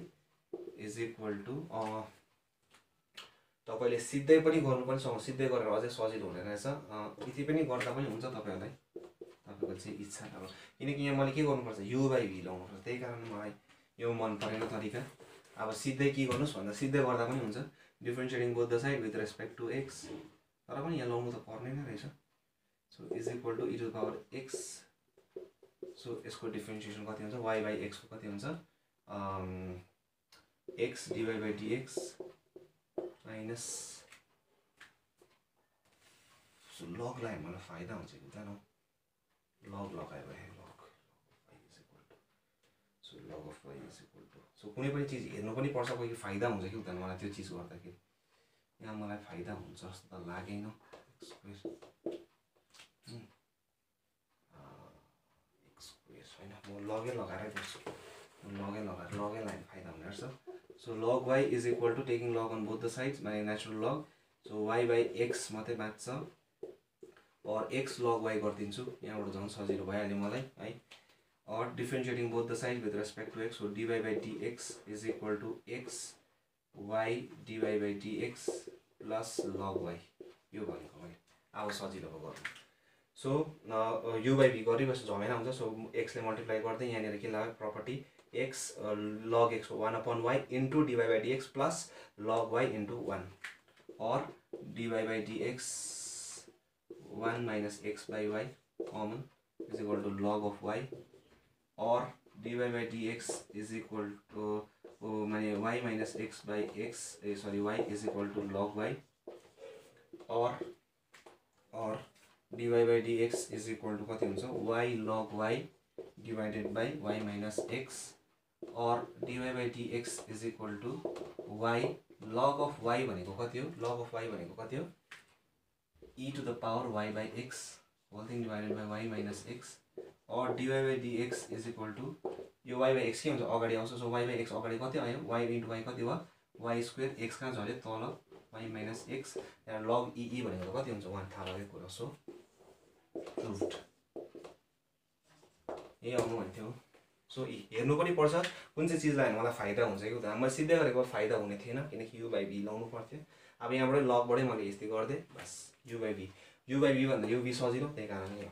is equal to तपाईँले सिधै पनि गर्नु पनि सक्नु सिधै गरेर अझै सजिलो हुने रहेछ। यति पनि गर्दा पनि हुन्छ तपाईँहरूलाई। तपाईँको चाहिँ इच्छा अब किनकि यहाँ मैले के गर्नुपर्छ यु बाई भी लाउनुपर्छ त्यही कारण मलाई यो मन परेन तरिका। अब सिधै के गर्नुहोस् भन्दा सिधै गर्दा पनि हुन्छ। Differentiating both the side with respect to x तर पनि यहाँ लाउनु त पर्ने नै रहेछ। So is equal to e to power x so यसको डिफ्रेन्सिएसन कति हुन्छ? वाइ बाई एक्सको कति हुन्छ? X d y by d x minus so log लगायो मलाई फाइदा हुन्छ कि हुँदैन? So of is equal to so कुनै पनि चिज हेर्नु पनि पर्छ कोही फाइदा हुन्छ कि हुँदैन। मलाई त्यो चिज गर्दाखेरि। यहाँ मलाई फाइदा हुन्छ जस्तो त लागेन। होइन म लगै लगाएरै बुझ्छु लगै लगाएर लगै लगाएर फाइदा हुने रहेछ। So log y is equal to taking log on both the sides माने natural log so y by x मात्रै बाँच्छ। अर एक्स लग वाइ गरिदिन्छु। यहाँबाट झन् सजिलो भइहाल्यो मलाई है। Or differentiating both the side with respect to x so d y by d x is equal to x y d y by d x plus log y यो भनेको मैले। अब सजिलो भयो गर्नु। सो यु बाई भी गरिबस्नु झमेला हुन्छ। सो एक्सले मल्टिप्लाई गर्दै यहाँनिर के लाग्यो? Property x log x one upon y into d y by d x plus log y into one or d y by d x one minus x by y common is equal to log of y or d y by d x is equal to माने y minus x by x a sorry y is equal to log y or or d y by d x is equal to कति हुन्छ? Y log y divided by y minus x or d y by d x is equal to y log of y भनेको कति हो? Log of y भनेको कति हो? E to the power y by x whole thing divided by y minus x or d y by d x is equal to यो y by x के हुन्छ अगाडि आउँछ सो वाइ बाई एक्स अगाडि कति आयो? वाइ इन्टु वाइ कति भयो? वाइ स्क्वेयर एक्स कहाँ झऱ्यो? तल वाइ माइनस एक्स त्यहाँ लग इई भनेको कति हुन्छ? वान थाहा भएको कुरा सो प्रुभड यही आउनु भन्थ्यो सो हेर्नु पनि पर्छ कुन चाहिँ चिजलाई मलाई फाइदा हुन्छ कि हुँदैन? मैले सिधै गरेको फाइदा हुने थिएन किनकि यु बाई भी लाउनु पर्थ्यो। अब यहाँबाट लगबाटै मैले यस्तै गरिदिएँ बस। U by v u by v भन्दा यु भी सजिलो त्यही कारण यो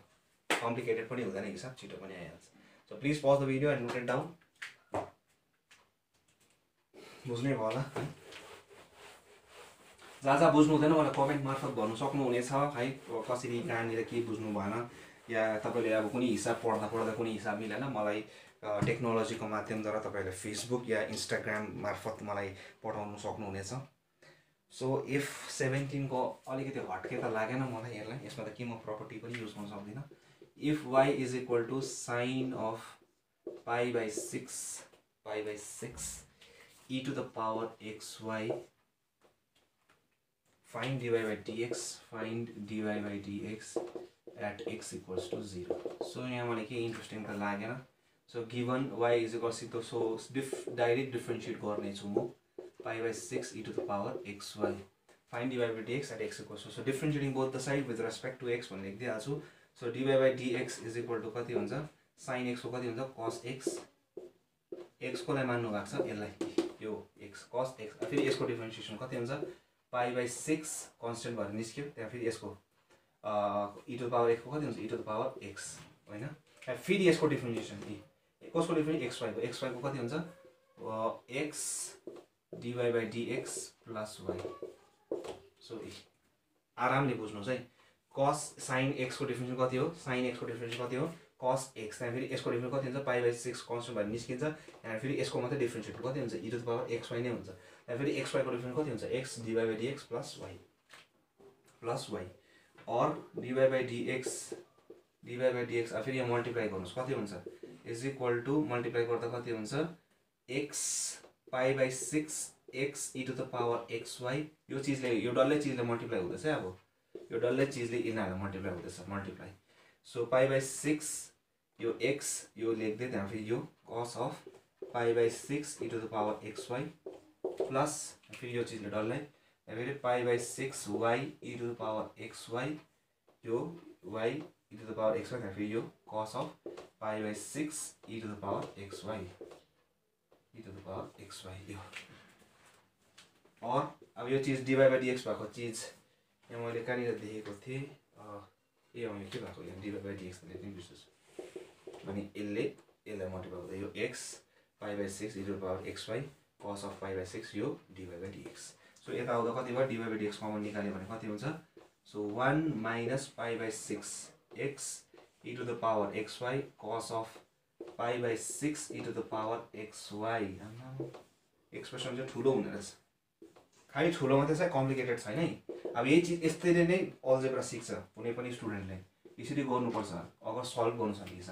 कम्प्लिकेटेड पनि हुँदैन हिसाब छिटो पनि आइहाल्छ। So please pause the video and noted down बुझ्नै भयो होला है? जहाँ जहाँ बुझ्नु हुँदैन मलाई कमेन्ट मार्फत भन्नु सक्नुहुनेछ है? कसरी कहाँनिर के बुझ्नु भएन या तपाईँले अब कुनै हिसाब पढ्दा पढ्दा कुनै हिसाब मिलेन मलाई टेक्नोलोजीको माध्यमद्वारा तपाईँहरूले फेसबुक या इन्स्टाग्राम मार्फत मलाई पठाउनु सक्नुहुनेछ। सो एफ़ सेभेन्टिनको अलिकति हट्के त मलाई यसलाई, यसमा त के म प्रपर्टी युज गर्न सक्दिनँ। If y is equal to sine of pi by six pi by six e to the power x y find dy by dx, find dy by dx at x equals to 0 so, यहाँ मलाई केही interesting त लागेन। So given y is equal six so diff direct differentiate म। Pi by six e to the power x y find d y by d x at x equals so differentiating both the side with respect to x भनेर लेखिदिइहाल्छु so d y by d x is equal to कति हुन्छ? Sign एक्सको कति हुन्छ? कस x एक्सकोलाई मान्नु भएको छ? यसलाई। यो एक्स कस एक्स फेरि यसको डिफ्रेन्सिएसन कति हुन्छ? पाई बाई सिक्स कन्सटेन्ट भएर निस्क्यो। त्यहाँ फेरि यसको इ टु पावर एक्सको कति हुन्छ? E to the power x होइन? फेरि यसको डिफ्रेन्सिएसन इ कसको डिफ्रेन्स एक्स वाईको एक्स वाईको कति हुन्छ? X d y by d x plus y so आरामले बुझ्नुहोस् है कस साइन एक्सको डिफ्रेन्सियल कति हो? साइन एक्सको डिफ्रेन्सियल कति हो? कस एक्स त्यहाँ फेरि यसको डिफ्रेन्सियल कति हुन्छ? पाइ बाई सिक्स कन्सटेन्ट भएर निस्किन्छ त्यहाँ फेरि यसको मात्रै डिफ्रेन्सियल कति हुन्छ? E to the power x y नै हुन्छ। त्यहाँ फेरि एक्स वाईको डिफ्रेन्स कति हुन्छ? X d y by d x plus y plus y or d y by d x d y by d x फेरि यहाँ मल्टिप्लाई गर्नुहोस्। कति हुन्छ? इज इक्वल टु मल्टिप्लाई गर्दा कति हुन्छ? X pi by six x e to the power x y यो चिजले यो डल्लै चिजले मल्टिप्लाई हुँदैछ अब। यो डल्लै चिजले यिनीहरूलाई मल्टिप्लाई हुँदैछ multiply so pi by six यो एक्स यो लेख्दै त्यहाँ फेरि यो cos of pi by six e to the power x y plus फेरि यो चिजले डल्लै। त्यहाँ फेरि pi by six y e to the power x y यो y e to the power x y त्यहाँ फेरि यो cos of pi by six e to the power x y e the power x y यो। Or अब यो चिज dy by dx भएको चिज यहाँ मैले कहाँनिर देखेको थिएँ? ए अँ के भएको यहाँ डिवाई बाई डिएक्स लेख्ने बिर्सेछु अनि यसले यसलाई मल्टिप्लाई गर्दा यो x pi by six e to the power x y cos of pi by six यो d y by d x so यता आउँदा कति भयो? डिवाई बाई डिएक्स कमन निकाल्यो भने कति हुन्छ? So one minus pi by six x e to the power x y cos of pi by six e to the power x y expression चाहिँ ठुलो हुने रहेछ। खालि ठुलो मात्रै छ कम्प्लिकेटेड छैन है। अब यही चिज यस्तैले नै अल्जेब्रा सिक्छ कुनै पनि स्टुडेन्टले यसरी गर्नुपर्छ अगर सल्भ गर्नु सकिन्छ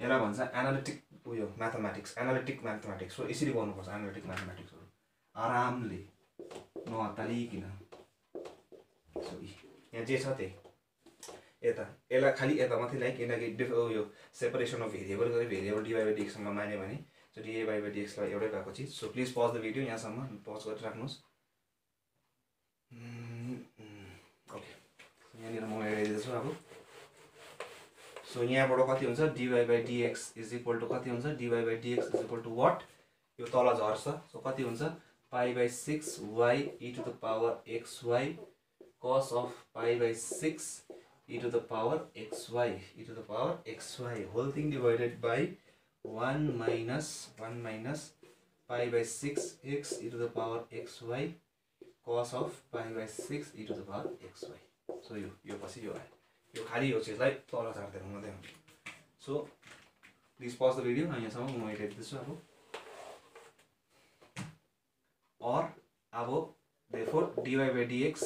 यसलाई भन्छ एनालिटिक उयो म्याथमेटिक्स एनालिटिक म्याथमेटिक्स हो यसरी गर्नुपर्छ एनालिटिक म्याथमेटिक्सहरू आरामले नहतालिकन सो यहाँ जे छ त्यही। यता यसलाई खालि यता मात्रै लाइक किनकि डिफ उयो सेपरेसन अफ भेरिएबल गरेर भेरिएबल डिवाई बाई डिएक्ससँग मान्यो भने so d a by by डिएक्सलाई एउटै भएको चिज। So please pause the video यहाँसम्म पज गरेर राख्नुहोस्। ओके यहाँनिर म हेरिदिँदैछु अब। सो यहाँबाट कति हुन्छ? Dy by dx is equal to कति हुन्छ? Dy by dx is equal to what यो तल झर्छ। सो कति हुन्छ? Pi by six y e to the power x y cos of pi by six e to the power x y e to the power x y whole thing divided by one minus one minus pi by six x e to the power x y cos of pi by six e to the power x y so यो यो पछि यो आयो यो खालि यो चिजलाई तल झार्दै मात्रै हुन्छ so please pause the video यहाँसम्म म हेरिदिँदैछु अब or अब therefore dy by dx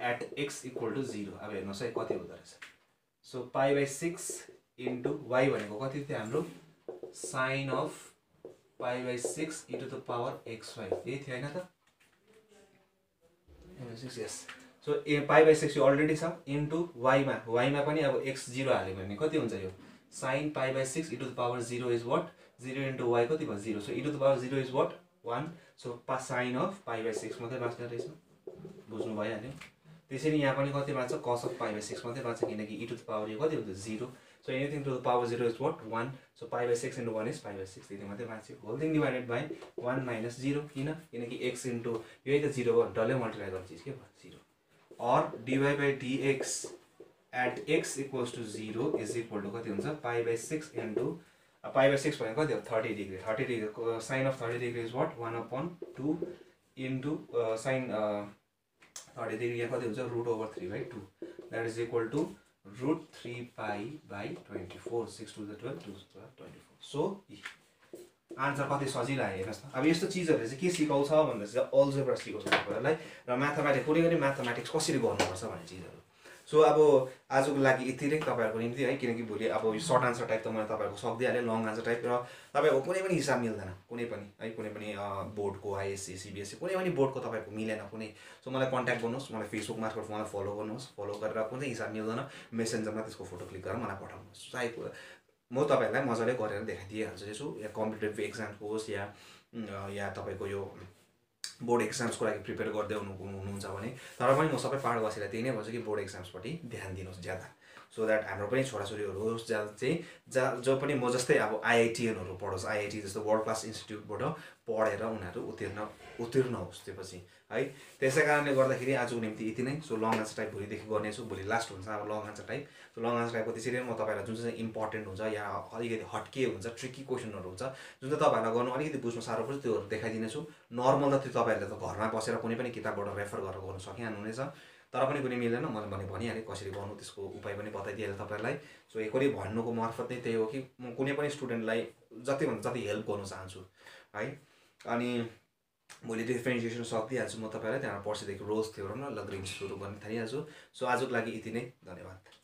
at x equal to 0 अब हेर्नुहोस् है कति हुँदो रहेछ? So pi by six into y भनेको कति थियो हाम्रो? Sine of pi by six into the power x y यही थियो होइन त? Six yes so a pi by six यो अलरेडी छ। इन्टु वाइमा वाइमा पनि अब एक्स जिरो हाल्यो भने कति हुन्छ यो? Sine pi by six into the power zero is what zero into y कति भयो? Zero so into the power zero is what one so पा sine of pi by six मात्रै बाँच्ने रहेछ। बुझ्नु भइहाल्यो। त्यसरी यहाँ पनि कति बाँच्छ कस अफ पाई बाई सिक्स मात्रै बाँच्छ किनकि इ टु द पावर यो कति हुन्छ zero so anything to the power zero is what one so pi by six into one is pi by six त्यति मात्रै बाँच्यो whole thing divided by one minus zero किन? किनकि एक्स इन्टु यही त जिरो भयो डल्लै मल्टिप्लाई गर्ने चिज के भयो? Zero or dy by dx at x equals to zero is equal to कति हुन्छ? Pi by six into pi by six भनेको कति हो? Thirty degree thirty degree sine of thirty degree is what one upon two into sine thirty degree यहाँ कति हुन्छ? Root over three by two that is equal to root three pi by twenty four six to the twelve to twenty four so answer कति सजिलो आयो हेर्नुहोस् न। अब यस्तो चिजहरूले चाहिँ के सिकाउँछ भन्दा चाहिँ अल्जेब्रा सिकाउँछ तपाईँहरूलाई। र म्याथमेटिक्स कुनै पनि म्याथमेटिक्स कसरी गर्नुपर्छ भन्ने चिजहरू। सो अब आजको लागि यति नै तपाईँहरूको निम्ति है किनकि भोलि अब यो सर्ट आन्सर टाइप त मैले तपाईँहरूको सक्दिइहालेँ लङ आन्सर टाइप र तपाईँको कुनै पनि हिसाब मिल्दैन कुनै पनि है कुनै पनि बोर्डको आइएससी सिबिएससी कुनै पनि बोर्डको तपाईँको मिलेन कुनै। सो मलाई कन्ट्याक्ट गर्नुहोस् मलाई फेसबुक मार्फत मलाई फलो गर्नुहोस् फलो गरेर कुनै हिसाब मिल्दैन मेसेन्जरमा त्यसको फोटो क्लिक गरेर मलाई पठाउनुहोस्। चाहे म तपाईँहरूलाई मजाले गरेर देखाइदिइहाल्छु यसो या कम्पिटेटिभ एक्जामको होस् या या तपाईँको यो बोर्ड एक्जाम्सको लागि प्रिपेयर गर्दै हुनु हुनुहुन्छ भने तर पनि म सबै पाहाडवासीलाई त्यही नै भन्छु कि बोर्ड एक्जाम्सपट्टि ध्यान दिनुहोस् ज्यादा। सो द्याट हाम्रो पनि छोराछोरीहरू होस् जहाँ चाहिँ जहाँ जो पनि म जस्तै अब आइआइटिएनहरू पढोस् आइआइटी जस्तो वर्ल्ड क्लास इन्स्टिट्युटबाट पढेर उनीहरू उत्तीर्ण उत्तीर्ण होस् त्यो पछि है। त्यसै कारणले गर्दाखेरि आजको निम्ति यति नै। सो लङ आन्सर टाइप भोलिदेखि गर्नेछु। भोलि लास्ट हुन्छ अब long answer type long answer टाइपको त्यसरी म तपाईँलाई जुन चाहिँ इम्पोर्टेन्ट हुन्छ या अलिकति हट्के हुन्छ ट्रिकी क्वेसनहरू हुन्छ जुन चाहिँ तपाईँहरूलाई गर्नु अलिकति बुझ्नु साह्रो पर्छ त्योहरू देखाइदिनेछु। नर्मल त त्यो तपाईँहरूले त घरमा बसेर कुनै पनि किताबबाट रेफर गरेर गर्नु सकिहाल्नुहुनेछ। तर पनि कुनै मिल्दैन मैले भने भनिहालेँ कसरी गर्नु त्यसको उपाय पनि बताइदिइहालेँ तपाईँलाई सो एकवटि भन्नुको मार्फत नै त्यही हो कि म कुनै पनि स्टुडेन्टलाई जतिभन्दा जति हेल्प गर्नु चाहन्छु है। अनि भोलि डिफ्रेन्सिएसन सकिदिइहाल्छु म तपाईँलाई त्यहाँबाट पर्सिदेखि रोज थियो र ल ग्रिन सुरु गर्न थालिहाल्छु। सो आजको लागि यति नै धन्यवाद।